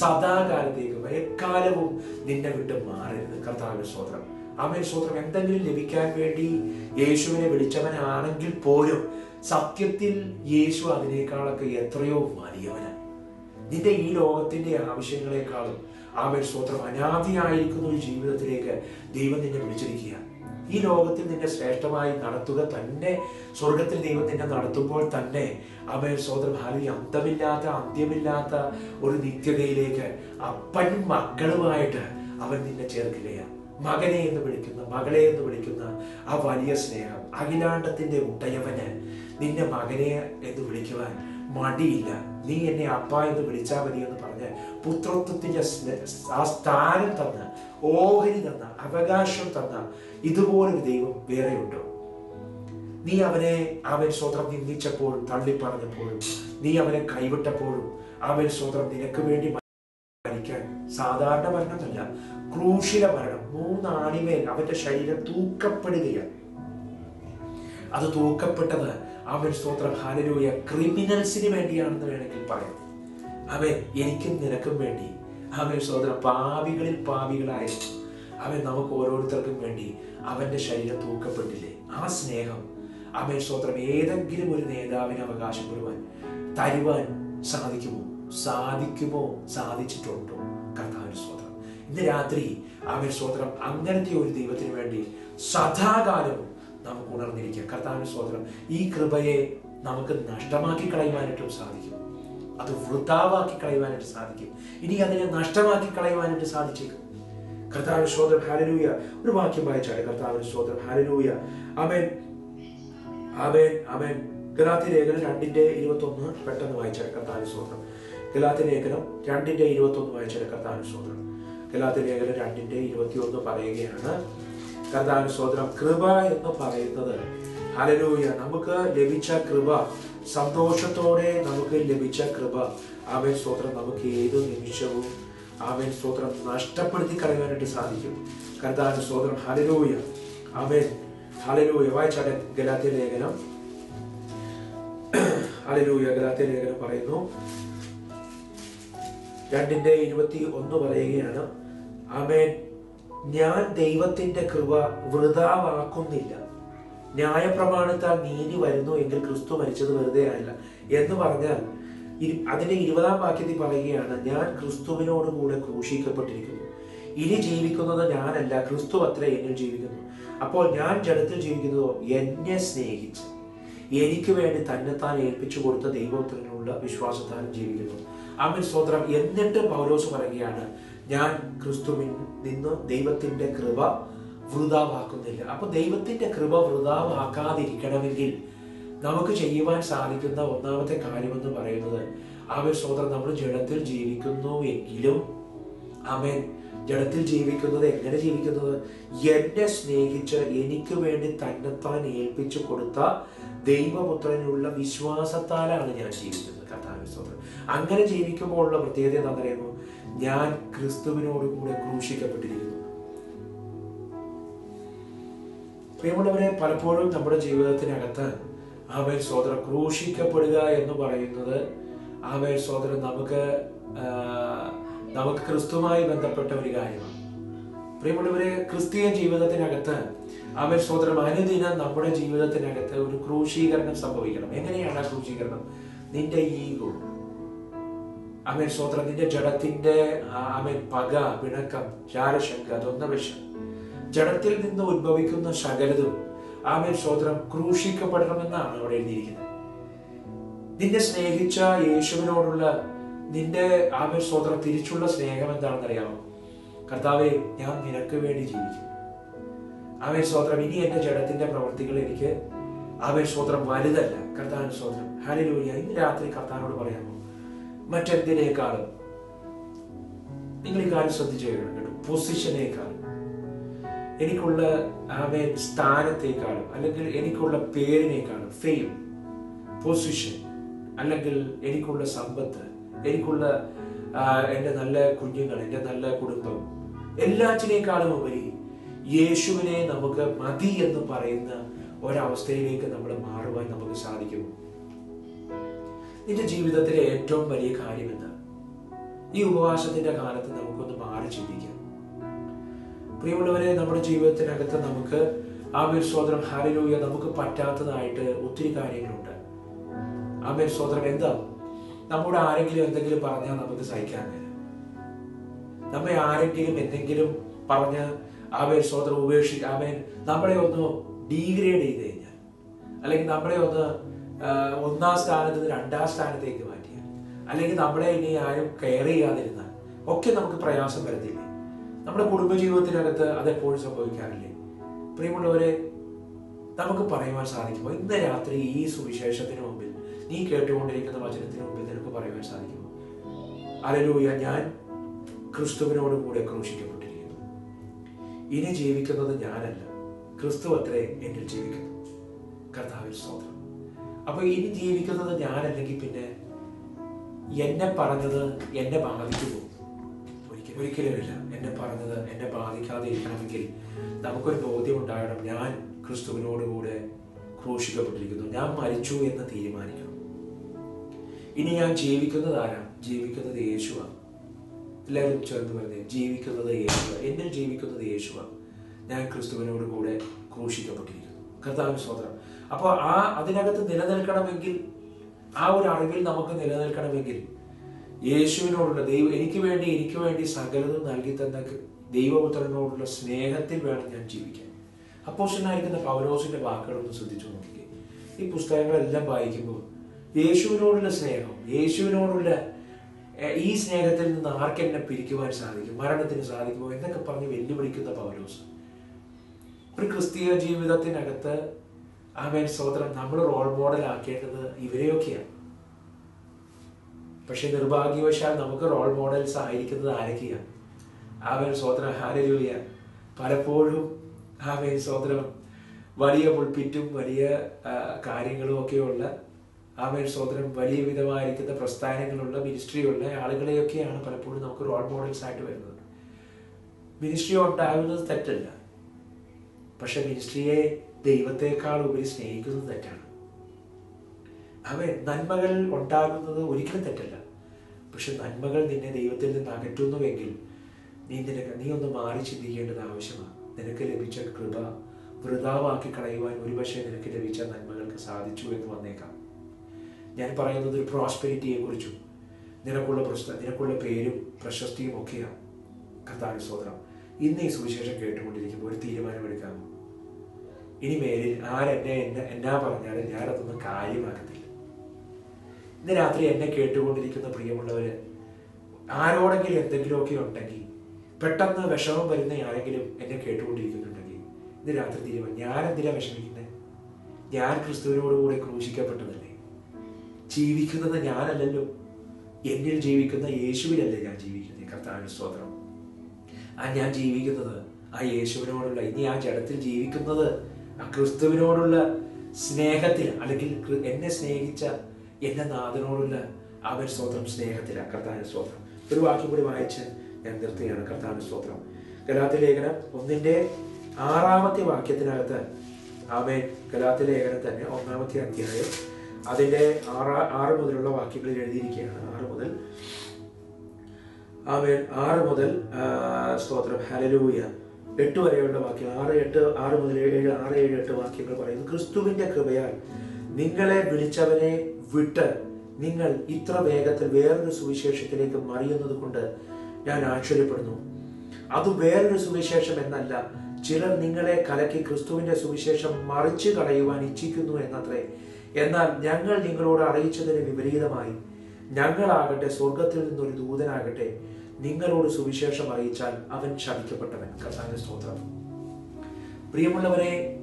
സദാകാലത്തേക്കും എക്കാലവും നിന്നെ വിട്ട് മാറരുത്. കർത്താവിന്റെ സ്വതന്ത്രം. അവൻ സ്വത്രം എന്തെങ്കിലും ലഭിക്കാൻ വേണ്ടി യേശുവിനെ വിളിച്ചവനാണെങ്കിൽ പോലും സത്യത്തിൽ യേശു അതിനേക്കാളൊക്കെ എത്രയോ വലിയവനാണ്. നിന്റെ ഈ ലോകത്തിന്റെ ആവശ്യങ്ങളെക്കാളും അവൻ സ്വത്രം അനാദിയായിരിക്കുന്ന ഒരു ജീവിതത്തിലേക്ക് ദൈവം നിന്നെ വിളിച്ചിരിക്കുക ഈ ലോകത്തിൽ നിന്നെ ശ്രേഷ്ഠമായി നടത്തുക തന്നെ സ്വർഗത്തിൽ ദൈവം നിന്നെ നടത്തുമ്പോൾ തന്നെ അവൻ സ്വതം ഭാവി അന്തമില്ലാത്ത അന്ത്യമില്ലാത്ത ഒരു നിത്യതയിലേക്ക് അപ്പനും മക്കളുമായിട്ട് അവൻ നിന്നെ ചേർക്കുകയാണ്. മകനെ എന്ന് വിളിക്കുന്ന മകളെ എന്ന് വിളിക്കുന്ന ആ വലിയ സ്നേഹം അഖിലാണ്ടത്തിന്റെ ഉടയവന് നിന്റെ മകനെ എന്ന് വിളിക്കുവാൻ മടിയില്ല. നീ എന്നെ അപ്പ എന്ന് വിളിച്ചാൽ മതി എന്ന് പറഞ്ഞ് പുത്രത്വത്തിന്റെ സ്നേ- ആ സ്ഥാനം തന്ന ഓഹരി തന്ന അവകാശം തന്ന ഇതുപോലൊരു ദൈവം വേറെയുണ്ടോ. നീ അവനെ അവൻ സ്വതം നിന്ദിച്ചപ്പോഴും തള്ളിപ്പറഞ്ഞപ്പോഴും നീ അവനെ കൈവിട്ടപ്പോഴും അവൻ സ്വതം നിനക്ക് വേണ്ടി മരിക്കാൻ സാധാരണ മരണമല്ല ക്രൂശില മരണം. മൂന്നാണിമേൽ അവന്റെ ശരീരം തൂക്കപ്പെടുകയാണ്. അത് തൂക്കപ്പെട്ടത് അവൻ സ്തോത്രം. ഹാലരൂയ ക്രിമിനൽസിന് വേണ്ടിയാണെന്ന് വേണമെങ്കിൽ പറയാം. അവൻ എനിക്കും നിനക്കും വേണ്ടി. അവൻ സ്തോത്രം. പാവികളിൽ പാവികളായിരുന്നു അവൻ നമുക്ക് ഓരോരുത്തർക്കും വേണ്ടി അവന്റെ ശരീരം തൂക്കപ്പെട്ടില്ലേ? ആ സ്നേഹം അവൻ സ്തോത്രം. ഏതെങ്കിലും ഒരു നേതാവിന് അവകാശപ്പെടുവാൻ തരുവാൻ സാധിക്കുമോ? സാധിക്കുമോ? സാധിച്ചിട്ടുണ്ടോ? ഇന്ന് രാത്രി അവൻ സ്വോത്രം അങ്ങനത്തെ ഒരു ദൈവത്തിന് വേണ്ടി സദാകാലവും നമുക്ക് ഉണർന്നിരിക്കുക. കർത്താവിന് സ്വോത്രം ഈ കൃപയെ നമുക്ക് നഷ്ടമാക്കി കളയുവാനായിട്ടും സാധിക്കും. അത് വൃതാവാക്കി കളയുവാനായിട്ട് സാധിക്കും. ഇനി അതിനെ നഷ്ടമാക്കി കളയുവാനായിട്ട് സാധിച്ചേക്കും. കർത്താവിന് സ്വോത്രം ഹാലലൂയ ഒരു വാക്യം വായിച്ചാണ് കർത്താവിന് സ്വോത്രം ഹാലലൂയ അവൻ അവൻ അവൻ ഗലാത്തി ലേഖനം രണ്ടിന്റെ ഇരുപത്തി ഒന്ന് പെട്ടെന്ന് വായിച്ചാൽ കർത്താവിന് സ്വോത്രം ഗലാത്തി ലേഖനം രണ്ടിന്റെ ഇരുപത്തി ഒന്ന് വായിച്ചാൽ കർത്താവിന് സ്വതന്ത്രം ഗലാത്തി ലേഖനം ഇരുപത്തി ഒന്ന് പറയുകയാണ്. കർത്താവിന് സ്വതന്ത്രം കൃപ എന്ന് പറയുന്നത്. ഹലലൂയ നമുക്ക് ലഭിച്ച കൃപ സന്തോഷത്തോടെ നമുക്ക് ലഭിച്ച കൃപ. അവൻ സ്തോത്രം നമുക്ക് ഏത് നിമിഷവും അവൻ സ്തോത്രം നഷ്ടപ്പെടുത്തി കളയാനായിട്ട് സാധിക്കും. കർത്താവിന് സ്തോത്രം. ഹലലൂയ അവൻ ഹലലൂയ വായിച്ചാട്ടെ. ഗലാത്തിയ ലേഖനം. ഹലലൂയ ഗലാത്തിയ ലേഖനം പറയുന്നു. രണ്ടിന്റെ ഇരുപത്തി ഒന്ന് പറയുകയാണ്. അവൻ ഞാൻ ദൈവത്തിന്റെ കൃപ വൃതാവാക്കുന്നില്ല. ന്യായപ്രമാണത്താൽ നീതി വരുന്നു എങ്കിൽ ക്രിസ്തു മരിച്ചത് വെറുതെ ആയില്ല. എന്ന് പറഞ്ഞാൽ അതിന്റെ ഇരുപതാം വാക്യത്തിൽ പറയുകയാണ് ഞാൻ ക്രിസ്തുവിനോട് കൂടെ ക്രൂശിക്കപ്പെട്ടിരിക്കുന്നു. ഇനി ജീവിക്കുന്നത് ഞാനല്ല ക്രിസ്തു അത്ര എന്നിൽ ജീവിക്കുന്നു. അപ്പോൾ ഞാൻ ജഡത്തിൽ ജീവിക്കുന്നതോ? എന്നെ സ്നേഹിച്ച്. എനിക്ക് വേണ്ടി തന്നെത്താൻ ഏൽപ്പിച്ചു കൊടുത്ത ദൈവത്തിനുള്ള വിശ്വാസത്താൽ ജീവിക്കുന്നു. അവൻ സ്വതന്ത്രം എന്നിട്ട് പൗലോസ് പറയുകയാണ് ഞാൻ ക്രിസ്തുവിൽ നിന്ന് ദൈവത്തിന്റെ കൃപ വൃതാവാക്കുന്നില്ല. അപ്പൊ ദൈവത്തിന്റെ കൃപ വൃതാവാക്കാതിരിക്കണമെങ്കിൽ നമുക്ക് ചെയ്യുവാൻ സാധിക്കുന്ന ഒന്നാമത്തെ കാര്യമെന്ന് പറയുന്നത് അവൻ സ്വതന്ത്രം നമ്മൾ ജഡത്തിൽ ജീവിക്കുന്നു എങ്കിലും അവൻ ജഡത്തിൽ ജീവിക്കുന്നത് എങ്ങനെ ജീവിക്കുന്നത്? എന്നെ സ്നേഹിച്ച് എനിക്ക് വേണ്ടി തന്നെത്താൻ ഏൽപ്പിച്ചു കൊടുത്ത ദൈവപുത്രനുള്ള വിശ്വാസത്താലാണ് ഞാൻ ജീവിക്കുന്നത്. കർത്താവിന്റെ സ്തോത്രം അങ്ങനെ ജീവിക്കുമ്പോൾ ഉള്ള പ്രത്യേകത എന്താ പറയുന്നു ഞാൻ ക്രിസ്തുവിനോടുകൂടെ ക്രൂശിക്കപ്പെട്ടിരിക്കുന്നു. പ്രിയമുള്ളവരെ പലപ്പോഴും നമ്മുടെ ജീവിതത്തിനകത്ത് അവൻ സോദരം ക്രൂശിക്കപ്പെടുക എന്ന് പറയുന്നത് അവൻ സോദരം നമുക്ക് നമുക്ക് ക്രിസ്തുമായി ബന്ധപ്പെട്ട ഒരു കാര്യമാണ്. പ്രിയമുള്ളവരെ ക്രിസ്തീയ ജീവിതത്തിനകത്ത് അവൻ സോദരം അനുദിനം നമ്മുടെ ജീവിതത്തിനകത്ത് ഒരു ക്രൂശീകരണം സംഭവിക്കണം. എങ്ങനെയാണ് ആ ക്രൂശീകരണം? നിന്റെ ഈഗോ. അവൻ സ്വോത്രം ജടത്തിന്റെ ജഡത്തിന്റെ ആ, അവൻ പക പിണക്കം ചാരശങ്ക ദ്വന്ദ്വവിഷം ജഡത്തിൽ നിന്ന് ഉത്ഭവിക്കുന്ന സകലതും അവൻ സ്വോത്രം ക്രൂശിക്കപ്പെടണമെന്നാണ് അവിടെ എഴുതിയിരിക്കുന്നത്. നിന്നെ സ്നേഹിച്ച യേശുവിനോടുള്ള നിന്റെ ആമേ സ്വോത്രം തിരിച്ചുള്ള സ്നേഹം എന്താണെന്നറിയാമോ? കർത്താവെ ഞാൻ നിനക്ക് വേണ്ടി ജീവിക്കും. ആമേ സ്വോത്രം ഇനി എന്റെ ജഡത്തിന്റെ പ്രവർത്തികൾ എനിക്ക് ആമേ സ്വോത്രം വലുതല്ല. കർത്താവിന്റെ സ്വോത്രം ഹരിലൂയ ഇന്ന് രാത്രി കർത്താവിനോട് പറയാമോ? മറ്റെന്തിനേക്കാളും നിങ്ങൾ ഈ കാര്യം ശ്രദ്ധിച്ചു പൊസിഷനേക്കാളും എനിക്കുള്ള ആമേ സ്ഥാനത്തേക്കാളും അല്ലെങ്കിൽ എനിക്കുള്ള പേരിനേക്കാളും ഫെയിം പൊസിഷൻ അല്ലെങ്കിൽ എനിക്കുള്ള സമ്പത്ത് എനിക്കുള്ള എന്റെ നല്ല കുഞ്ഞുങ്ങൾ എന്റെ നല്ല കുടുംബം എല്ലാറ്റിനേക്കാളും ഉപരി യേശുവിനെ നമുക്ക് മതി എന്ന് പറയുന്ന ഒരവസ്ഥയിലേക്ക് നമ്മൾ മാറുവാൻ നമുക്ക് സാധിക്കും. നിന്റെ ജീവിതത്തിലെ ഏറ്റവും വലിയ കാര്യം എന്താ ഈ ഉപവാസത്തിന്റെ കാലത്ത് നമുക്കൊന്ന് മാറി ചിന്തിക്കാം. പ്രിയമുള്ളവരെ നമ്മുടെ ജീവിതത്തിനകത്ത് നമുക്ക് ആമീർ സ്വതന്ത്രം ഹാലലൂയ നമുക്ക് പറ്റാത്തതായിട്ട് ഒത്തിരി കാര്യങ്ങളുണ്ട്. ആമീർ സ്വതന്ത്രം എന്താ? നമ്മുടെ ആരെങ്കിലും എന്തെങ്കിലും പറഞ്ഞാൽ നമുക്ക് സഹിക്കാൻ നമ്മെ ആരെങ്കിലും എന്തെങ്കിലും പറഞ്ഞ് ആമേൻ സ്വതന്ത്രം ഉപേക്ഷി ആമേൻ നമ്മളെ ഒന്ന് ഡീഗ്രേഡ് ചെയ്ത് കഴിഞ്ഞാൽ അല്ലെങ്കിൽ നമ്മളെ ഒന്ന് ഒന്നാം സ്ഥാനത്ത് നിന്ന് രണ്ടാം സ്ഥാനത്തേക്ക് മാറ്റിയ. അല്ലെങ്കിൽ നമ്മളെ ഇനി ആരും കെയർ ചെയ്യാതിരുന്നാൽ ഒക്കെ നമുക്ക് പ്രയാസം വരത്തില്ലേ? നമ്മുടെ കുടുംബജീവിതത്തിനകത്ത് അതെപ്പോഴും സംഭവിക്കാറില്ലേ? പ്രിയമുള്ളവരെ നമുക്ക് പറയുവാൻ സാധിക്കുമോ? ഇന്ന് രാത്രി ഈ സുവിശേഷത്തിന് മുമ്പിൽ നീ കേട്ടുകൊണ്ടിരിക്കുന്ന വചനത്തിന് മുമ്പിൽ നിനക്ക് പറയുവാൻ സാധിക്കുമോ? അലലൂയ ഞാൻ ക്രിസ്തുവിനോട് കൂടെ ക്രൂശിക്കപ്പെട്ടിരിക്കുന്നു. ഇനി ജീവിക്കുന്നത് ഞാനല്ല. ക്രിസ്തു അത്രേ എന്നിൽ ജീവിക്കുന്നു. കർത്താവിൽ സ്തോത്രം. അപ്പൊ ഇനി ജീവിക്കുന്നത് ഞാനല്ലെങ്കിൽ പിന്നെ എന്നെ പറഞ്ഞത് എന്നെ ബാധിക്കുമോ ഒരിക്കലും ഒരിക്കലുമില്ല എന്നെ പറഞ്ഞത് എന്നെ ബാധിക്കാതെ ഇരിക്കണമെങ്കിൽ നമുക്കൊരു ബോധ്യം ഉണ്ടാകണം. ഞാൻ ക്രിസ്തുവിനോട് കൂടെ ക്രൂശിക്കപ്പെട്ടിരിക്കുന്നു. ഞാൻ മരിച്ചു എന്ന് തീരുമാനിക്കണം. ഇനി ഞാൻ ജീവിക്കുന്നത് ആരാ? ജീവിക്കുന്നത് യേശുവാണ് എല്ലാവരും ചേർന്ന് പറഞ്ഞേ ജീവിക്കുന്നത് യേശുവ. എന്നെ ജീവിക്കുന്നത് യേശുവാണ് ഞാൻ ക്രിസ്തുവിനോട് കൂടെ ക്രൂശിക്കപ്പെട്ടിരിക്കുന്നു. കർത്താവിന് സ്വതന്ത്രം അപ്പോൾ ആ അതിനകത്ത് നിലനിൽക്കണമെങ്കിൽ ആ ഒരു അറിവിൽ നമുക്ക് നിലനിൽക്കണമെങ്കിൽ യേശുവിനോടുള്ള ദൈവം എനിക്ക് വേണ്ടി എനിക്ക് വേണ്ടി സകലതും നൽകി തന്ന ദൈവപുത്രനോടുള്ള സ്നേഹത്തിൽ വേണം ഞാൻ ജീവിക്കാൻ. അപ്പോഷനായിരിക്കുന്ന പൗലോസിന്റെ വാക്കുകളൊന്ന് ശ്രദ്ധിച്ചു നോക്കിക്കേ. ഈ പുസ്തകങ്ങളെല്ലാം വായിക്കുമ്പോൾ യേശുവിനോടുള്ള സ്നേഹം യേശുവിനോടുള്ള ഈ സ്നേഹത്തിൽ നിന്ന് ആർക്കെന്നെ പിരിക്കുവാൻ സാധിക്കും മരണത്തിന് സാധിക്കുമോ എന്നൊക്കെ പറഞ്ഞ് വെല്ലുവിളിക്കുന്ന പൗലോസ്. ഒരു ക്രിസ്തീയ ജീവിതത്തിനകത്ത് ആമേൻ സ്തോത്രം നമ്മൾ റോൾ മോഡൽ ആക്കേണ്ടത് ഇവരെയൊക്കെയാണ്. പക്ഷെ നിർഭാഗ്യവശാൽ നമുക്ക് റോൾ മോഡൽസ് ആയിരിക്കുന്നത് ആരൊക്കെയാണ്? ആമേൻ സ്തോത്രം ഹാരലൂയ പലപ്പോഴും ആമേൻ സ്തോത്രം വലിയ പുൾപ്പിറ്റും വലിയ കാര്യങ്ങളും ഒക്കെയുള്ള ആമേൻ സ്തോത്രം വലിയ വിധമായിരിക്കുന്ന പ്രസ്ഥാനങ്ങളുള്ള മിനിസ്ട്രിയുള്ള ആളുകളെയൊക്കെയാണ് പലപ്പോഴും നമുക്ക് റോൾ മോഡൽസ് ആയിട്ട് വരുന്നത്. മിനിസ്ട്രി ഉണ്ടാകുന്നത് തെറ്റല്ല. പക്ഷെ മിനിസ്ട്രിയെ ദൈവത്തെക്കാൾ ഉപരി സ്നേഹിക്കുന്നത് തെറ്റാണ്. അവൻ നന്മകൾ ഉണ്ടാകുന്നത് ഒരിക്കലും തെറ്റല്ല. പക്ഷെ നന്മകൾ നിന്നെ ദൈവത്തിൽ നിന്ന് അകറ്റുന്നുവെങ്കിൽ നീ നിനക്ക് നീ ഒന്ന് മാറി ചിന്തിക്കേണ്ടത് ആവശ്യമാണ്. നിനക്ക് ലഭിച്ച കൃപ വൃതാവാക്കി കളയുവാൻ ഒരുപക്ഷെ നിനക്ക് ലഭിച്ച നന്മകൾക്ക് സാധിച്ചു എന്ന് വന്നേക്കാം. ഞാൻ പറയുന്നത് ഒരു പ്രോസ്പെരിറ്റിയെ കുറിച്ചും നിനക്കുള്ള പ്രശ്ന നിനക്കുള്ള പേരും പ്രശസ്തിയും ഒക്കെയാണ്. കർത്താവ് സ്വതന്ത്രം ഇന്ന് ഈ സുവിശേഷം കേട്ടുകൊണ്ടിരിക്കുമ്പോൾ ഒരു തീരുമാനമെടുക്കാമോ? ഇനി മേലിൽ ആരെന്നെ എന്നെ എന്നാ പറഞ്ഞാലും ഞാനതൊന്നും കാര്യമാക്കത്തില്ല ഇന്ന് രാത്രി എന്നെ കേട്ടുകൊണ്ടിരിക്കുന്ന പ്രിയമുള്ളവര് ആരോടെങ്കിലും എന്തെങ്കിലുമൊക്കെ ഉണ്ടെങ്കിൽ പെട്ടെന്ന് വിഷമം വരുന്ന ആരെങ്കിലും എന്നെ കേട്ടുകൊണ്ടിരിക്കുന്നുണ്ടെങ്കിൽ ഇന്ന് രാത്രി തീരുമാനം ഞാൻ എന്തിനാ വിഷമിക്കുന്നത് ഞാൻ ക്രിസ്തുവിനോടുകൂടെ ക്രൂശിക്കപ്പെട്ടതല്ലേ? ജീവിക്കുന്നത് ഞാനല്ലല്ലോ. എന്നിൽ ജീവിക്കുന്ന യേശുവിനല്ലേ ഞാൻ ജീവിക്കുന്നത് കർത്താവിന് സ്തോത്രം. ആ ഞാൻ ജീവിക്കുന്നത് ആ യേശുവിനോടുള്ള ഇനി ആ ജഡത്തിൽ ജീവിക്കുന്നത് ക്രിസ്തുവിനോടുള്ള സ്നേഹത്തിൽ അല്ലെങ്കിൽ എന്നെ സ്നേഹിച്ച എന്റെ നാഥനോടുള്ള അവൻ സ്തോത്രം സ്നേഹത്തിലാണ്. കർത്താവിന് സ്തോത്രം. ഒരു വാക്യം കൂടി വായിച്ച് ഞാൻ നിർത്തുകയാണ്. കർത്താവിന് സ്തോത്രം. ഗലാത്തി ലേഖനം ഒന്നിന്റെ ആറാമത്തെ വാക്യത്തിനകത്ത് ആമേൻ. ഗലാത്തി ലേഖനം തന്നെ ഒന്നാമത്തെ അധ്യായം അതിന്റെ ആറ് ആറ് മുതലുള്ള വാക്യങ്ങളിൽ എഴുതിയിരിക്കുകയാണ്. ആറ് മുതൽ ആമേൻ. ആറ് മുതൽ സ്തോത്രം. ഹലലൂയ എട്ട് വരെയുള്ള വാക്യം ആറ് എട്ട് ആറ് മുതൽ ഏഴ് ആറ് ഏഴ് എട്ട് വാക്യങ്ങൾ പറയുന്നു. ക്രിസ്തുവിന്റെ കൃപയാൽ നിങ്ങളെ വിളിച്ചവനെ വിട്ട് നിങ്ങൾ ഇത്ര വേഗത്തിൽ വേറൊരു സുവിശേഷത്തിലേക്ക് മറിയുന്നത് കൊണ്ട് ഞാൻ ആശ്ചര്യപ്പെടുന്നു. അത് വേറൊരു സുവിശേഷം എന്നല്ല ചിലർ നിങ്ങളെ കലക്കി ക്രിസ്തുവിന്റെ സുവിശേഷം മറിച്ചു കളയുവാൻ ഇച്ഛിക്കുന്നു എന്നത്രേ. എന്നാൽ ഞങ്ങൾ നിങ്ങളോട് അറിയിച്ചതിന് വിപരീതമായി. ഞങ്ങളാകട്ടെ സ്വർഗത്തിൽ നിന്നൊരു ദൂതനാകട്ടെ നിങ്ങളോട് സുവിശേഷം അറിയിച്ചാൽ അവൻ ശപിക്കപ്പെട്ടവൻ. കർത്താവിന്റെ സ്തോത്രം. പ്രിയമുള്ളവരെ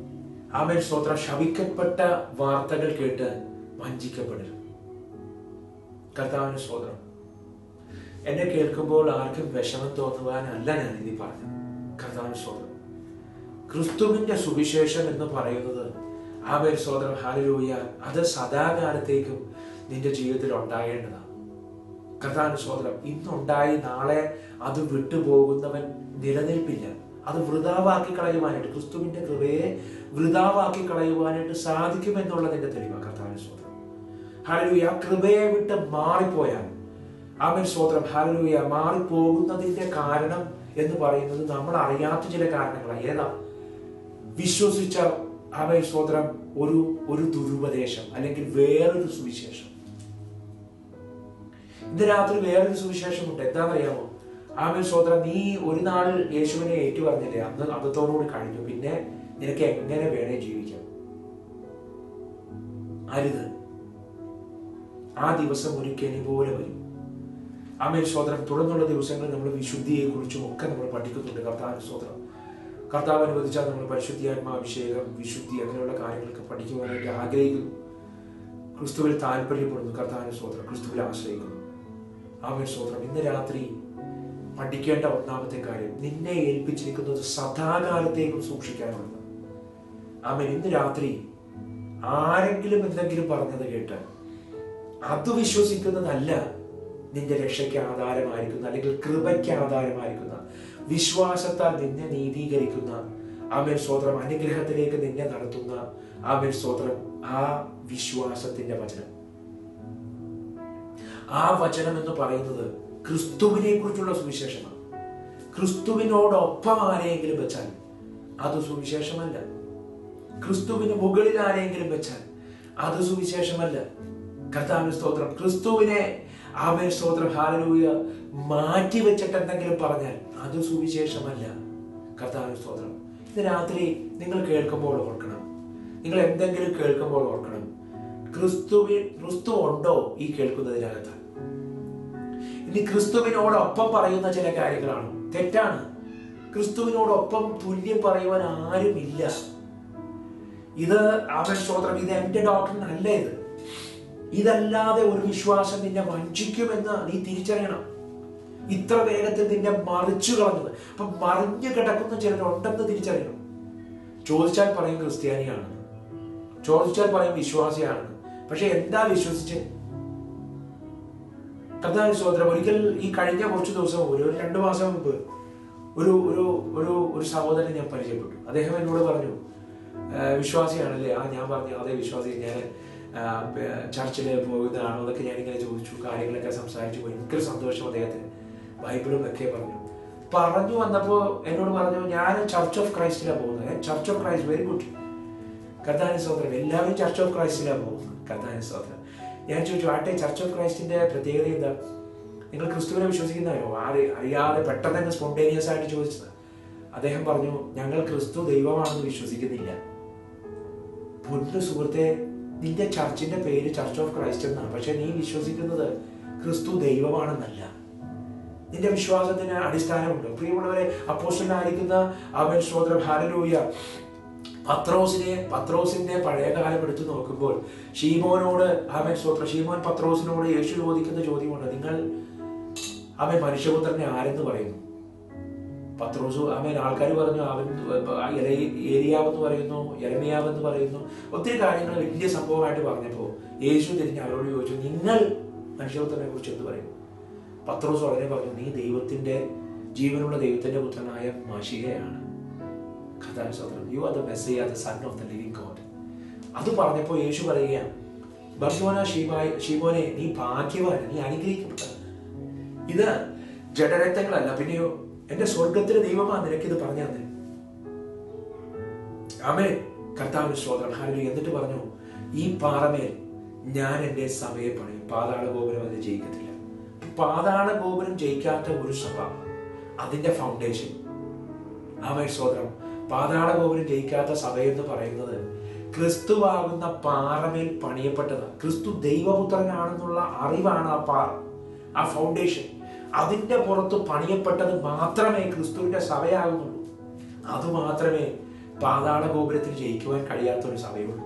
അവൻ സ്തോത്രം. ശവിക്കപ്പെട്ട വാർത്തകൾ കേട്ട് വഞ്ചിക്കപ്പെടരുത്. കർത്താവിന് സ്തോത്രം. എന്നെ കേൾക്കുമ്പോൾ ആർക്കും വിഷമം തോന്നുവാനല്ല ഞാൻ ഇനി പറഞ്ഞു കർത്താവിന് സ്തോത്രം. ക്രിസ്തുവിന്റെ സുവിശേഷം എന്ന് പറയുന്നത് ആ പേര് സ്തോത്രം. ഹാലരൂയ അത് സദാകാലത്തേക്കും നിന്റെ ജീവിതത്തിൽ ഉണ്ടാകേണ്ടതാണ്. സോദരം ഇന്നുണ്ടായി നാളെ അത് വിട്ടുപോകുന്നവൻ നിലനിൽപ്പില്ല. അത് വൃതാവാക്കി കളയുവാനായിട്ട് ക്രിസ്തുവിന്റെ കൃപയെ വൃതാവാക്കി കളയുവാനായിട്ട് സാധിക്കുമെന്നുള്ളതിന്റെ തെളിവാണ് കർത്താവിന് സോദരം ഹാലലൂയ കൃപയെ വിട്ട് മാറിപ്പോയാൽ ആമൻ സ്വോത്രം ഹാലലൂയ മാറിപ്പോകുന്നതിന്റെ കാരണം എന്ന് പറയുന്നത് നമ്മൾ അറിയാത്ത ചില കാരണങ്ങളാണ് ഏതാ? വിശ്വസിച്ച അവൻ സ്വോത്രം ഒരു ഒരു ദുരുപദേശം അല്ലെങ്കിൽ വേറൊരു സുവിശേഷം. ഇന്ന് രാത്രി വേറൊരു സുവിശേഷമുണ്ട്. പറയാമോ? ആമേൻ സ്വോത്രം നീ ഒരു നാൾ യേശുവിനെ ഏറ്റു പറഞ്ഞില്ലേ അന്ന് അബദ്ധത്തോടുകൂടി കഴിഞ്ഞു. പിന്നെ നിനക്ക് എങ്ങനെ വേണേ ജീവിക്കാം? അരുത്. ആ ദിവസം ഒരു കെണി പോലെ വരും. ആമേൻ സ്വോത്രം തുടർന്നുള്ള ദിവസങ്ങളിൽ നമ്മൾ വിശുദ്ധിയെ കുറിച്ചും ഒക്കെ നമ്മൾ പഠിക്കുന്നുണ്ട്. കർത്താവിന് സ്വോത്രം കർത്താവ് അനുവദിച്ചാൽ നമ്മൾ പരിശുദ്ധിയാത്മാഭിഷേകം വിശുദ്ധി അങ്ങനെയുള്ള കാര്യങ്ങളൊക്കെ പഠിക്കുവാനായിട്ട് ആഗ്രഹിക്കുന്നു. ക്രിസ്തുവിൽ താല്പര്യപ്പെടുന്നു കർത്താവിന് സ്വോത്രം ക്രിസ്തുവിൽ ആശ്രയിക്കുന്നു. ആമേൻ സ്തോത്രം ഇന്ന് രാത്രി പഠിക്കേണ്ട ഒന്നാമത്തെ കാര്യം നിന്നെ ഏൽപ്പിച്ചിരിക്കുന്നത് സദാകാലത്തേക്കും സൂക്ഷിക്കാനുള്ളത് ആമേ ഇന്ന് രാത്രി ആരെങ്കിലും എന്തെങ്കിലും പറഞ്ഞത് കേട്ട് അത് വിശ്വസിക്കുന്നതല്ല നിന്റെ രക്ഷയ്ക്ക് ആധാരമായിരിക്കുന്ന അല്ലെങ്കിൽ കൃപയ്ക്ക് ആധാരമായിരിക്കുന്ന വിശ്വാസത്താൽ നിന്നെ നീതീകരിക്കുന്ന ആമേൽ സ്വോത്രം അനുഗ്രഹത്തിലേക്ക് നിന്നെ നടത്തുന്ന ആമേൽ സ്വോത്രം ആ വിശ്വാസത്തിന്റെ വചനം. ആ വചനം എന്ന് പറയുന്നത് ക്രിസ്തുവിനെ കുറിച്ചുള്ള സുവിശേഷമാണ്. ക്രിസ്തുവിനോടൊപ്പം ആരെയെങ്കിലും വെച്ചാൽ അത് സുവിശേഷമല്ല. ക്രിസ്തുവിന് മുകളിൽ ആരെയെങ്കിലും വെച്ചാൽ അത് സുവിശേഷമല്ല. കർത്താവിന് സ്തോത്രം. ക്രിസ്തുവിനെ ആമേ സ്തോത്രം ഹാലലൂയ മാറ്റി വെച്ചിട്ട് എന്തെങ്കിലും പറഞ്ഞാൽ അത് സുവിശേഷമല്ല. കർത്താവിന് സ്തോത്രം. ഇത് രാത്രി നിങ്ങൾ കേൾക്കുമ്പോൾ ഓർക്കണം. നിങ്ങൾ എന്തെങ്കിലും കേൾക്കുമ്പോൾ ഓർക്കണം. ക്രിസ്തുവിൽ ക്രിസ്തു ഉണ്ടോ ഈ കേൾക്കുന്നതിനകത്ത്? ഇനി ക്രിസ്തുവിനോടൊപ്പം പറയുന്ന ചില കാര്യങ്ങളാണ്. തെറ്റാണ്. ക്രിസ്തുവിനോടൊപ്പം തുല്യം പറയുവാൻ ആരുമില്ല. ഇത് ആവശ്യോത്രം ഇത് എന്റെ ഡോക്ടറിന് അല്ല ഇത്. ഇതല്ലാതെ ഒരു വിശ്വാസം നിന്നെ വഞ്ചിക്കുമെന്ന് നീ തിരിച്ചറിയണം. ഇത്ര വേഗത്തിൽ നിന്നെ മറിച്ചു കളഞ്ഞത്. അപ്പൊ മറിഞ്ഞു കിടക്കുന്ന ചിലരുണ്ടെന്ന് തിരിച്ചറിയണം. ചോദിച്ചാൽ പറയും ക്രിസ്ത്യാനിയാണ്. ചോദിച്ചാൽ പറയും വിശ്വാസിയാണ്. പക്ഷെ എന്താ വിശ്വസിച്ച്? കർത്താവ് സ്തോത്രം. ഒരിക്കൽ ഈ കഴിഞ്ഞ കുറച്ച് ദിവസം ഒരു രണ്ട് മാസം മുമ്പ് ഒരു ഒരു ഒരു ഒരു സഹോദരൻ ഞാൻ പരിചയപ്പെട്ടു. അദ്ദേഹം എന്നോട് പറഞ്ഞു "ആ, വിശ്വാസിയാണല്ലേ? ആ ഞാൻ പറഞ്ഞു അതേ വിശ്വാസി ഞാൻ ചർച്ചിൽ പോകുന്നതാണോ? അതൊക്കെ ഞാനിങ്ങനെ ചോദിച്ചു കാര്യങ്ങളൊക്കെ സംസാരിച്ചു ഭയങ്കര സന്തോഷം അദ്ദേഹത്തിന്. ബൈബിളും ഒക്കെ പറഞ്ഞു. പറഞ്ഞു വന്നപ്പോൾ എന്നോട് പറഞ്ഞു ഞാൻ ചർച്ച് ഓഫ് ക്രൈസ്റ്റിലാണ് പോകുന്നത്. Church of Christ very good കർത്താവിന് സ്തോത്രം. എല്ലാവരും ചർച്ച് ഓഫ് ക്രൈസ്റ്റിലാണ് പോകുന്നത്. കർത്താവിന് സ്തോത്രം. ഞാൻ ചോദിച്ചു ആട്ടെ ചർച്ച് ഓഫ് ക്രൈസ്റ്റിന്റെ പ്രത്യേകത എന്താ? നിങ്ങൾ ക്രിസ്തുവിനെ വിശ്വസിക്കുന്നവരോ? ആര് അറിയാതെ പെട്ടെന്ന് തന്നെ സ്പോണ്ടേനിയസ് ആയിട്ട് ചോദിച്ചത്. അദ്ദേഹം പറഞ്ഞു ഞങ്ങൾ ക്രിസ്തു ദൈവമാണെന്ന് വിശ്വസിക്കുന്നില്ല. പൊന്നു സുഹൃത്തെ നിന്റെ ചർച്ചിന്റെ പേര് ചർച്ച് ഓഫ് ക്രൈസ്റ്റ് എന്നാണ് പക്ഷെ നീ വിശ്വസിക്കുന്നത് ക്രിസ്തു ദൈവമാണെന്നല്ല. നിന്റെ വിശ്വാസത്തിന് അടിസ്ഥാനമുണ്ട്. പ്രിയമുള്ളവരെ അപ്പോസ്റ്റലായിരിക്കുന്ന അവൻ ശ്രോത്ര ഹാലലൂയ പത്രോസിനെ പത്രോസിന്റെ പഴയ കാലം എടുത്തു നോക്കുമ്പോൾ ഷീമോനോട് അവൻ സ്വത്ര ഷീമോൻ പത്രോസിനോട് യേശു ചോദിക്കുന്ന ചോദ്യമുണ്ട്. നിങ്ങൾ അവൻ മനുഷ്യപുത്രനെ ആരെന്ന് പറയുന്നു? പത്രോസ് അവൻ ആൾക്കാർ പറഞ്ഞു അവൻ ഏരിയാവെന്ന് പറയുന്നു എരമിയാവെന്ന് പറയുന്നു. ഒത്തിരി കാര്യങ്ങൾ വലിയ സംഭവമായിട്ട് പറഞ്ഞപ്പോൾ യേശു തിരിഞ്ഞ് അവരോട് ചോദിച്ചു നിങ്ങൾ മനുഷ്യപുത്രനെ കുറിച്ച് എന്ത് പറയും? പത്രോസ് ഉടനെ പറഞ്ഞു നീ ദൈവത്തിന്റെ ജീവനുള്ള ദൈവത്തിന്റെ പുത്രനായ മാഷികയാണ് കഥാൻ Sodaran you are the Messiah the son of the living God അത് പറഞ്ഞപ്പോൾ യേശു പറയുകയാണ് ബർഷോന ഷീമായി ഷീബോനെ നീ ഭാഗ്യവാൻ നീ അനുഗ്രഹിക്കപ്പെട്ട. ഇത് ജഡരക്തങ്ങളല്ല പിന്നെയോ എന്റെ സ്വർഗത്തിലെ ദൈവമാണ് നിനക്കിത് പറഞ്ഞു തന്നെ. ആമേ കർത്താവിന് സ്തോത്രം. ഹാരി എന്നിട്ട് പറഞ്ഞു ഈ പാറമേൽ ഞാൻ എന്റെ സഭയെ പണിയും. പാതാള ഗോപുരം അത് ജയിക്കത്തില്ല. പാതാള ഗോപുരം ജയിക്കാത്ത ഒരു സഭ അതിന്റെ ഫൗണ്ടേഷൻ ആമേ സ്തോത്രം. പാതാള ഗോപുരം ജയിക്കാത്ത സഭ എന്ന് പറയുന്നത് ക്രിസ്തുവാകുന്ന പാറമേൽ പണിയപ്പെട്ടതാണ് ക്രിസ്തു ദൈവപുത്രനാണെന്നുള്ള അറിവാണ് ആ പാറ ആ ഫൗണ്ടേഷൻ അതിന്റെ പുറത്ത് പണിയപ്പെട്ടത് മാത്രമേ ക്രിസ്തുവിന്റെ സഭയാകുന്നുള്ളൂ. അത് മാത്രമേ പാതാള ഗോപുരത്തിൽ ജയിക്കുവാൻ കഴിയാത്ത ഒരു സഭയുള്ളൂ.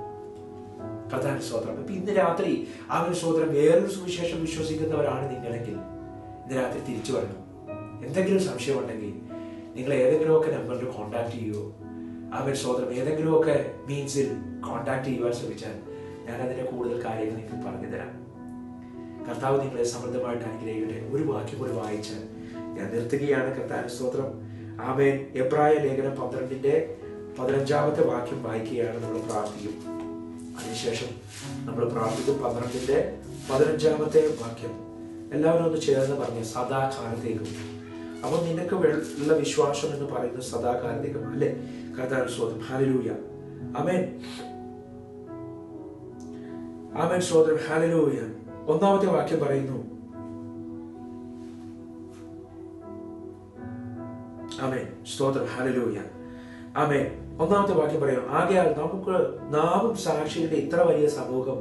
പ്രധാന സ്തോത്രം. ഇപ്പൊ ഇന്ന് രാത്രി ആ ഒരു സ്തോത്രം വേറൊരു സുവിശേഷം വിശ്വസിക്കുന്നവരാണ് നിങ്ങളെങ്കിൽ ഇന്ന് രാത്രി തിരിച്ചു വരണം. എന്തെങ്കിലും സംശയമുണ്ടെങ്കിൽ നിങ്ങൾ ഏതെങ്കിലുമൊക്കെ നമ്പറിൽ കോൺടാക്ട് ചെയ്യുമോ ഒരു സ്വതന്ത്രം ഏതെങ്കിലുമൊക്കെ മീൻസിൽ കോൺടാക്ട് ചെയ്യുവാൻ ശ്രമിച്ചാൽ ഞാൻ അതിന്റെ കൂടുതൽ കാര്യങ്ങൾ നിങ്ങൾക്ക് പറഞ്ഞു തരാം കർത്താവ് നിങ്ങളെ സമൃദ്ധമായിട്ട് അനുഗ്രഹിക്കട്ടെ. ഒരു വാക്യം കൂടി വായിച്ച് ഞാൻ നിർത്തുകയാണ്. കർത്താവ് സ്തോത്രം. ആമേൻ. എബ്രായ ലേഖനം പന്ത്രണ്ടിന്റെ പതിനഞ്ചാമത്തെ വാക്യം വായിക്കുകയാണ് നമ്മൾ പ്രാർത്ഥിക്കും. അതിനുശേഷം നമ്മൾ പ്രാർത്ഥിക്കും പന്ത്രണ്ടിന്റെ പതിനഞ്ചാമത്തെ വാക്യം. എല്ലാവരും ഒന്ന് ചേർന്ന് പറഞ്ഞ് സദാകാലത്തേക്കും അപ്പൊ നിനക്ക് ഉള്ള വിശ്വാസം എന്ന് പറയുന്നത് സദാകാലികമാണ് അല്ലെ? കർത്താവ് സ്വതം ഹാലലൂയ അമേൻ ആമേൻ സ്തോത്രം. ഹാലലൂയ ഒന്നാമത്തെ വാക്യം പറയുന്നു. ആമേൻ സ്തോത്രം. ഹാലലൂയ ആമേൻ ഒന്നാമത്തെ വാക്യം പറയാം ആകയാൽ നമുക്ക് നാമും സാക്ഷികളുടെ ഇത്ര വലിയ സമൂഹം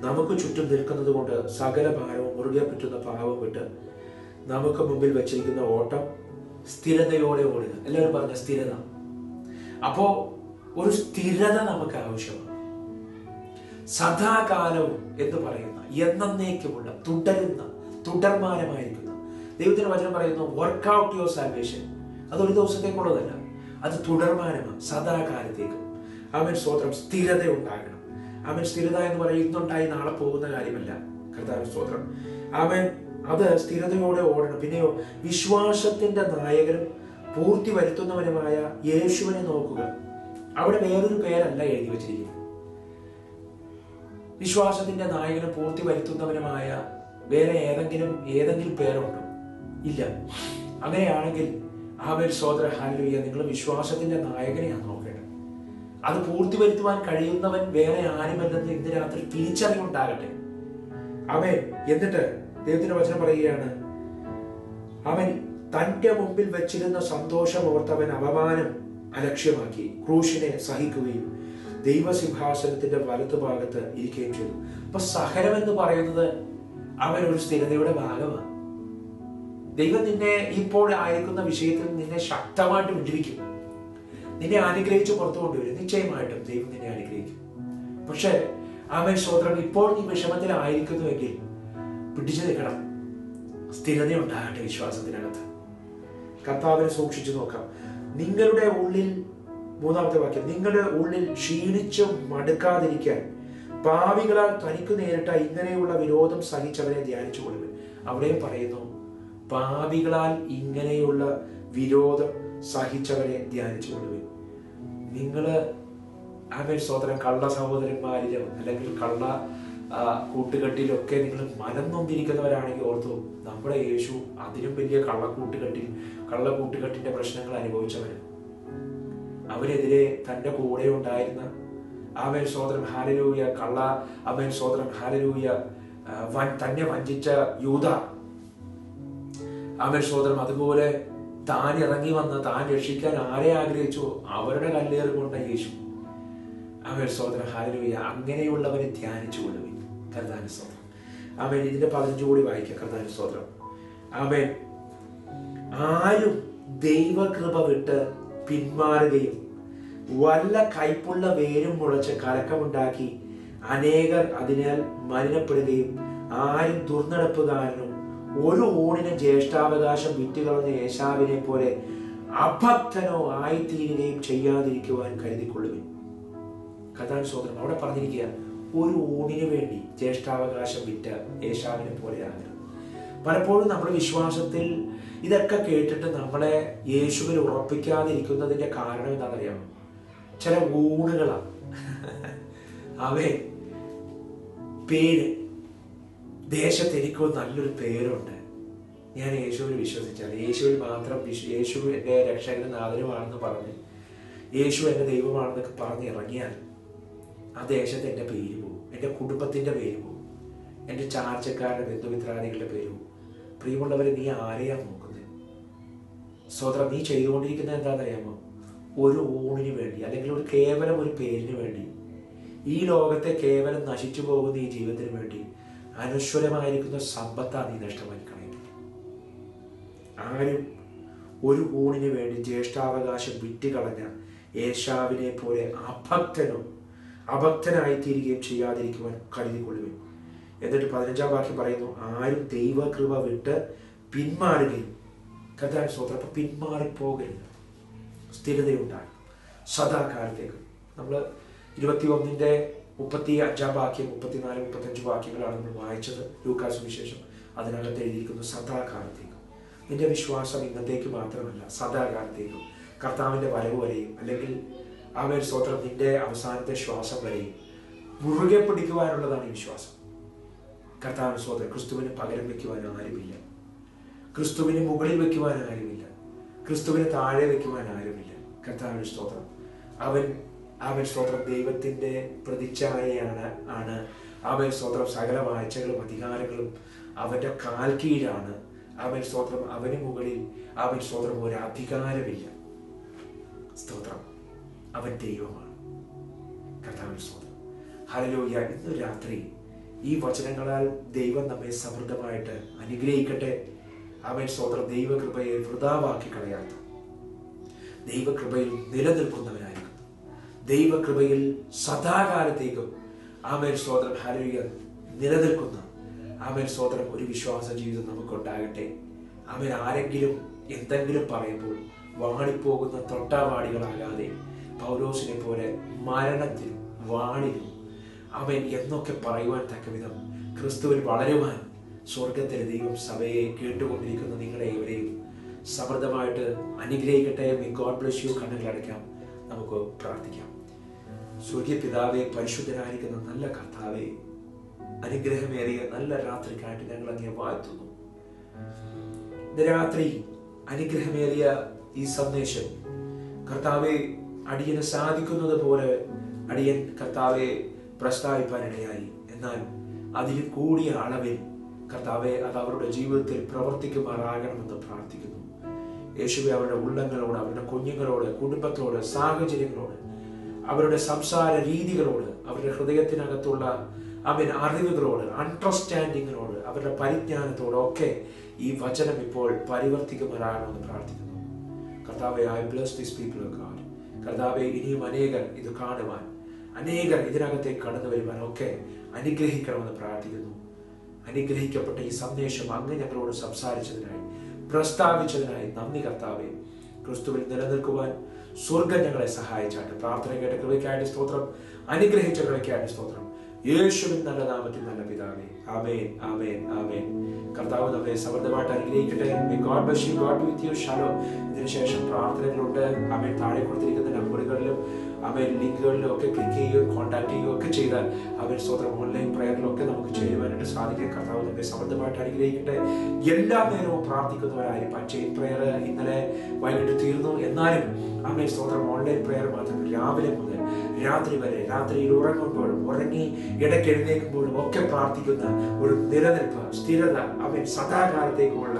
നമുക്ക് ചുറ്റും നിൽക്കുന്നത് കൊണ്ട് സകല ഭാരവും മുറുകെ പറ്റുന്ന പാവം വിട്ട് നമുക്ക് മുമ്പിൽ വെച്ചിരിക്കുന്ന ഓട്ടം സ്ഥിരതയോടെ ഓടുക. എല്ലാവരും പറഞ്ഞ സ്ഥിരത. അപ്പോ ഒരു സ്ഥിരത നമുക്ക് ആവശ്യമാണ്. സദാകാലവും എന്ന് പറയുന്ന എന്നേക്കുമുള്ള തുടരുന്ന തുടർമാനമായിരിക്കുന്ന. ദൈവത്തിന്റെ വചനം പറയുന്നു വർക്ക് ഔട്ട് യുവർ സാൽവേഷൻ അത് ഒരു ദിവസത്തേക്കുള്ളതല്ല. അത് തുടർമാനമാണ് സദാകാലത്തേക്കും. അവൻ സ്തോത്രം. സ്ഥിരത ഉണ്ടാകണം. അവൻ സ്ഥിരത എന്ന് പറയുന്നുണ്ടായി നാളെ പോകുന്ന കാര്യമല്ല. കർത്താവ് സ്തോത്രം. അവൻ അത് സ്ഥിരതയോടെ ഓടണം. പിന്നെയോ വിശ്വാസത്തിന്റെ നായകനും പൂർത്തി വരുത്തുന്നവനുമായ യേശുവിനെ നോക്കുക. അവിടെ വേറൊരു പേരല്ല എഴുതി വച്ചിരിക്കുന്നത്. വിശ്വാസത്തിന്റെ നായകനും പൂർത്തി വരുത്തുന്നവനുമായ വേറെ ഏതെങ്കിലും ഏതെങ്കിലും പേരുണ്ടോ? ഇല്ല. അങ്ങനെയാണെങ്കിൽ ആ പേര് സോദര ഹാലുയ്യ നിങ്ങൾ വിശ്വാസത്തിന്റെ നായകനെയാണ് നോക്കേണ്ടത്. അത് പൂർത്തി വരുത്തുവാൻ കഴിയുന്നവൻ വേറെ ആരുമല്ലെന്ന് ഇന്ന് രാത്രി തിരിച്ചറിവുണ്ടാകട്ടെ. അവൻ എന്നിട്ട് ദൈവത്തിന്റെ വചനം പറയുകയാണ് അവൻ തന്റെ മുമ്പിൽ വെച്ചിരുന്ന സന്തോഷം ഓർത്തവൻ അപമാനം അലക്ഷ്യമാക്കി ക്രൂശിനെ സഹിക്കുകയും ദൈവസിംഹാസനത്തിന്റെ വലത്തുഭാഗത്ത് ഇരിക്കുകയും ചെയ്തു. അപ്പൊ സഹനം എന്ന് പറയുന്നത് അവൻ ഒരു സ്ഥിരതയുടെ ഭാഗമാണ്. ദൈവം നിന്നെ ഇപ്പോൾ അയക്കുന്ന വിഷയത്തിൽ നിന്നെ ശക്തമായിട്ട് വിടുവിക്കും. നിന്നെ അനുഗ്രഹിച്ച് പുറത്തു കൊണ്ടുവരും. നിശ്ചയമായിട്ടും ദൈവം നിന്നെ അനുഗ്രഹിക്കും. പക്ഷേ ആമേൻ സ്വോത്രം ഇപ്പോൾ നീ വിഷമത്തിലായിരിക്കുന്നുവെങ്കിൽ പിടിച്ചു നിൽക്കണം. സ്ഥിരത ഉണ്ടാകട്ടെ വിശ്വാസത്തിനകത്ത്. കർത്താവിനെ സൂക്ഷിച്ചു നോക്കാം. നിങ്ങളുടെ ഉള്ളിൽ മൂന്നാമത്തെ വാക്യം നിങ്ങളുടെ ഉള്ളിൽ ക്ഷീണിച്ച് മടുക്കാതിരിക്കാൻ പാവികളാൽ തനിക്ക് നേരിട്ട ഇങ്ങനെയുള്ള വിരോധം സഹിച്ചവരെ ധ്യാനിച്ചു കൊടുക്കുക അവിടെയും പറയുന്നു പാപികളാൽ ഇങ്ങനെയുള്ള വിരോധം സഹിച്ചവരെ ധ്യാനിച്ചു കൊള്ളുക നിങ്ങൾ ആമേൻ സ്വതന്ത്രം കള്ള സഹോദരന്മാരിലും അല്ലെങ്കിൽ കള്ള കൂട്ടുകെട്ടിലൊക്കെ നിങ്ങൾ മനം നൊമ്പിരിക്കുന്നവരാണെങ്കിൽ ഓർത്തു നമ്മുടെ യേശു അതിലും വലിയ കള്ളക്കൂട്ടുകെട്ടിൽ കള്ളക്കൂട്ടുകെട്ടിന്റെ പ്രശ്നങ്ങൾ അനുഭവിച്ചവന്. അവരെതിരെ തന്റെ കൂടെ ഉണ്ടായിരുന്ന ആമേൻ സോദരം ഹാലരൂയ കള്ള ആമേൻ സോദരം ഹാലരൂയ വൻ തന്നെ വഞ്ചിച്ച യൂത. ആമേൻ സോദരം അതുപോലെ താൻ ഇറങ്ങി വന്ന് താൻ രക്ഷിക്കാൻ ആരെ ആഗ്രഹിച്ചു അവരുടെ കല്ലേറുകൊണ്ട യേശു. ആമേൻ സോദരം ഹാലരൂയ അങ്ങനെയുള്ളവരെ ധ്യാനിച്ചു കർത്താൻ സോദരം ആമേൻ. ഇതിന്റെ പതിനഞ്ചു കൂടി വായിക്കാം. കർത്താവിന് സോദരം ആമേൻ. ആരും ദൈവകൃപ വിട്ട് പിന്മാറുകയും വല്ല കൈപ്പുള്ള വേരും മുളച്ച് കലക്കമുണ്ടാക്കി അനേകർ അതിനാൽ മലിനപ്പെടുകയും ആരും ദുർനടപ്പുകാരനും ഒരു ഊണിന് ജ്യേഷ്ഠാവകാശം വിറ്റുകളഞ്ഞ യേശാവിനെ പോലെ അഭക്തനോ ആയിത്തീരുകയും ചെയ്യാതിരിക്കുവാൻ കരുതിക്കൊള്ളുവിൻ. കഥാൻ സോദരം അവിടെ പറഞ്ഞിരിക്കുക ഒരു ഊണിന് വേണ്ടി ജ്യേഷ്ഠാവകാശം വിറ്റ യേശാവിനെ പോലെയാകരുത് പലപ്പോഴും നമ്മുടെ വിശ്വാസത്തിൽ ഇതൊക്കെ കേട്ടിട്ട് നമ്മളെ യേശുവിൽ ഉറപ്പിക്കാതിരിക്കുന്നതിന്റെ കാരണം എന്താണെന്നറിയാമോ? ചില ഊണുകളാണ്. അവേ പേര്. ദേശത്ത് എനിക്ക് നല്ലൊരു പേരുണ്ട്. ഞാൻ യേശുവിൽ വിശ്വസിച്ചാൽ യേശുവിൽ മാത്രം വിശ്വ യേശു എന്റെ രക്ഷകനും നാഥനുമാണെന്ന് പറഞ്ഞ് യേശു എന്റെ ദൈവമാണെന്നൊക്കെ പറഞ്ഞ് ഇറങ്ങിയാൽ ആ ദേശത്ത് എന്റെ പേര് എന്റെ കുടുംബത്തിന്റെ പേര് പോകും എന്റെ ചാർച്ചക്കാരുടെ ബന്ധുമിത്രാദികളുടെ പേര് പോകും പ്രിയമുള്ളവരെ നീ ആരെയാണ് നോക്കുന്നത്? സ്വതന്ത്രം നീ ചെയ്തുകൊണ്ടിരിക്കുന്നത് എന്താണെന്നറിയാമോ ഒരു ഊണിന് വേണ്ടി അല്ലെങ്കിൽ ഒരു കേവലം ഒരു പേരിന് വേണ്ടി. ഈ ലോകത്തെ കേവലം നശിച്ചു പോകുന്ന ഈ ജീവിതത്തിന് വേണ്ടി അനശ്വരമായിരിക്കുന്ന സമ്പത്താണ് നീ നഷ്ടമായി കളയുന്നത്. ആരും ഒരു ഊണിന് വേണ്ടി ജ്യേഷ്ഠാവകാശം വിറ്റുകളഞ്ഞ യേശാവിനെ പോലെ അഭക്തനോ അഭക്തനായി തീരുകയും ചെയ്യാതിരിക്കുവാൻ കരുതിക്കൊള്ളുവിൻ. എന്നിട്ട് പതിനഞ്ചാം വാക്യം പറയുന്നു ആരും ദൈവകൃപ വിട്ട് പിന്മാറുകയും കഥാ സ്വത്ര പിന്മാറിപ്പോകരുത്. സ്ഥിരതയുണ്ടാകും സദാകാലത്തേക്ക്. നമ്മൾ ഇരുപത്തി ഒന്നിന്റെ മുപ്പത്തി അഞ്ചാം വാക്യം മുപ്പത്തിനാല് മുപ്പത്തഞ്ച് വാക്യങ്ങളാണ് നമ്മൾ വായിച്ചത്. ലൂക്കാസ് വിശേഷം അതിനകത്ത് എഴുതിയിരിക്കുന്നു സദാകാലത്തേക്കും. നിന്റെ വിശ്വാസം ഇന്നത്തേക്ക് മാത്രമല്ല സദാകാലത്തേക്കും. കർത്താവിന്റെ വരവ് വരെയും അല്ലെങ്കിൽ ആ ഒരു സ്തോത്രം നിന്റെ അവസാനത്തെ ശ്വാസം വരെയും മുറുകെ പിടിക്കുവാനുള്ളതാണ് ഈ വിശ്വാസം. കർത്താവിന് സ്തോത്രം. ക്രിസ്തുവിന് പകരം വെക്കുവാൻ ആരുമില്ല. ക്രിസ്തുവിന് മുകളിൽ വെക്കുവാൻ ആരുമില്ല. ക്രിസ്തുവിന് താഴെ വെക്കുവാൻ ആരുമില്ല. കർത്താവിന് സ്തോത്രം. അവൻ അവൻ സ്തോത്രം ദൈവത്തിന്റെ പ്രതിച്ഛായയാണ് ആണ്. അവൻ സ്തോത്രം സകല വാഴ്ചകളും അധികാരങ്ങളും അവന്റെ കാൽ കീഴാണ് അവൻ സ്തോത്രം അവന് മുകളിൽ അവൻ സ്തോത്രം ഒരു അധികാരമില്ല. സ്തോത്രം. അവൻ ദൈവമാണ്. കർത്താവിന് സ്വന്തം ഹലലോയ ഇന്ന് രാത്രി ഈ വചനങ്ങളാൽ ദൈവം നമ്മെ സമൃദ്ധമായിട്ട് അനുഗ്രഹിക്കട്ടെ. അവൻ സ്വന്തം ദൈവകൃപയെ വൃതാവാക്കി കളയാത്ത. ദൈവകൃപയിൽ നിലനിൽക്കുന്നവനായിരിക്കുന്നു. ദൈവകൃപയിൽ സദാകാലത്തേക്കും ആമേൽ സ്തോത്രം. ഹരയുക നിലനിൽക്കുന്ന ആമേൽ സ്തോത്രം. ഒരു വിശ്വാസ ജീവിതം നമുക്കുണ്ടാകട്ടെ. അവൻ ആരെങ്കിലും എന്തെങ്കിലും പറയുമ്പോൾ വാടിപ്പോകുന്ന തൊട്ടാവാടികളാകാതെ പൗലോസിനെ പോലെ മരണത്തിൽ വാണിലും അവൻ എന്നൊക്കെ പറയുവാൻ തക്കവിധം ക്രിസ്തുവിൽ വളരുവാൻ സ്വർഗത്തിലെ ദൈവം സഭയെ കേട്ടുകൊണ്ടിരിക്കുന്ന നിങ്ങളെ ഇവരെയും സമൃദ്ധമായിട്ട് അനുഗ്രഹിക്കട്ടെ മി ഗോഡ് ബ്ലസ് യു കണ്ണുകളടയ്ക്കാം നമുക്ക് പ്രാർത്ഥിക്കാം. സ്വർഗീയ പിതാവെ പരിശുദ്ധനായിരിക്കുന്ന നല്ല കർത്താവെ അനുഗ്രഹമേറിയ നല്ല രാത്രിക്കായിട്ട് ഞങ്ങൾ അങ്ങേ വാഴ്ത്തുന്നു. രാത്രി അനുഗ്രഹമേറിയ ഈ സന്ദേശം കർത്താവെ അടിയന് സാധിക്കുന്നത് പോലെ അടിയൻ കർത്താവെ പ്രസ്താവിപ്പാനിടയായി. എന്നാൽ അതിന് കൂടിയ അളവിൽ കർത്താവെ അത് അവരുടെ ജീവിതത്തിൽ പ്രവർത്തിക്കുമാറാകണമെന്ന് പ്രാർത്ഥിക്കുന്നു. യേശുവെ അവരുടെ ഉള്ളങ്ങളോട് അവരുടെ കുഞ്ഞുങ്ങളോട് കുടുംബത്തോട് സാഹചര്യങ്ങളോട് അവരുടെ സംസാര രീതികളോട് അവരുടെ ഹൃദയത്തിനകത്തുള്ള അവൻ അറിവുകളോട് അണ്ടർസ്റ്റാൻഡിങ്ങിനോട് അവരുടെ പരിജ്ഞാനത്തോടൊക്കെ ഈ വചനം ഇപ്പോൾ പരിവർത്തിക്കുമാറാകണമെന്ന് പ്രാർത്ഥിക്കുന്നു. കർത്താവെ ഐ ബ്ലസ് ദിസ് പീപ്പിൾ കർത്താവെ ഇനിയും അനേകർ ഇത് കാണുവാൻ അനേകർ ഇതിനകത്തേക്ക് കടന്നു വരുവാൻ ഒക്കെ അനുഗ്രഹിക്കണമെന്ന് പ്രാർത്ഥിക്കുന്നു. അനുഗ്രഹിക്കപ്പെട്ട ഈ സന്ദേശം അങ്ങ് ഞങ്ങളോട് സംസാരിച്ചതിനായി പ്രസ്താവിച്ചതിനായി നന്ദി കർത്താവെ. ക്രിസ്തുവിൽ നിലനിൽക്കുവാൻ സ്വർഗം ഞങ്ങളെ സഹായിച്ചാട്ട് പ്രാർത്ഥന കേട്ട കൃപയ്ക്കായിട്ട് സ്തോത്രം അനുഗ്രഹിച്ച കൃപയ്ക്കായിട്ട് സ്തോത്രം. യേശുവിൻ നല്ല നാമത്തിൽ നല്ല പിതാവേ. ആമേൻ ആമേൻ ആമേൻ. കർത്താവ് നമ്മെ സമൃദ്ധമായിട്ട് അനുഗ്രഹിക്കട്ടെ. God bless you, God with with ഷാലോ. ഇതിനുശേഷം പ്രാർത്ഥനകളുണ്ട്. ആമേൻ. താഴെ കൊടുത്തിരിക്കുന്ന നമ്പറുകളിലും ആമേൻ ലിങ്കുകളിലൊക്കെ ക്ലിക്ക് ചെയ്യുകയോ കോൺടാക്ട് ചെയ്യുകയോ ഒക്കെ ചെയ്താൽ അവൻ സ്വന്തം ഓൺലൈൻ പ്രയറിലൊക്കെ നമുക്ക് ചെയ്യുവാനായിട്ട് സാധിക്കും. കർത്താവ് നമ്മെ സമൃദ്ധമായിട്ട് അനുഗ്രഹിക്കട്ടെ. എല്ലാ നേരവും പ്രാർത്ഥിക്കുന്നവരായിരിക്കും ചെയിൻ പ്രയർ ഇന്നലെ വൈകിട്ട് തീർന്നു. എന്നാലും ആമേൻ സ്തോത്രം ഓൺലൈൻ പ്രയർ മാത്രം രാവിലെ മുതൽ രാത്രി വരെ രാത്രിയിൽ ഉറങ്ങുമ്പോഴും ഉറങ്ങി ഇടയ്ക്ക് എഴുന്നേൽക്കുമ്പോഴും ഒക്കെ പ്രാർത്ഥിക്കുന്ന ഒരു നിലനിൽപ്പ് സ്ഥിരത അവൻ സദാകാലത്തേക്കുമുള്ള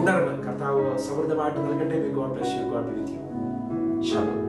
ഉണർവ് കർത്താവ് സമൃദ്ധമായിട്ട് നൽകട്ടെ. God bless you God with you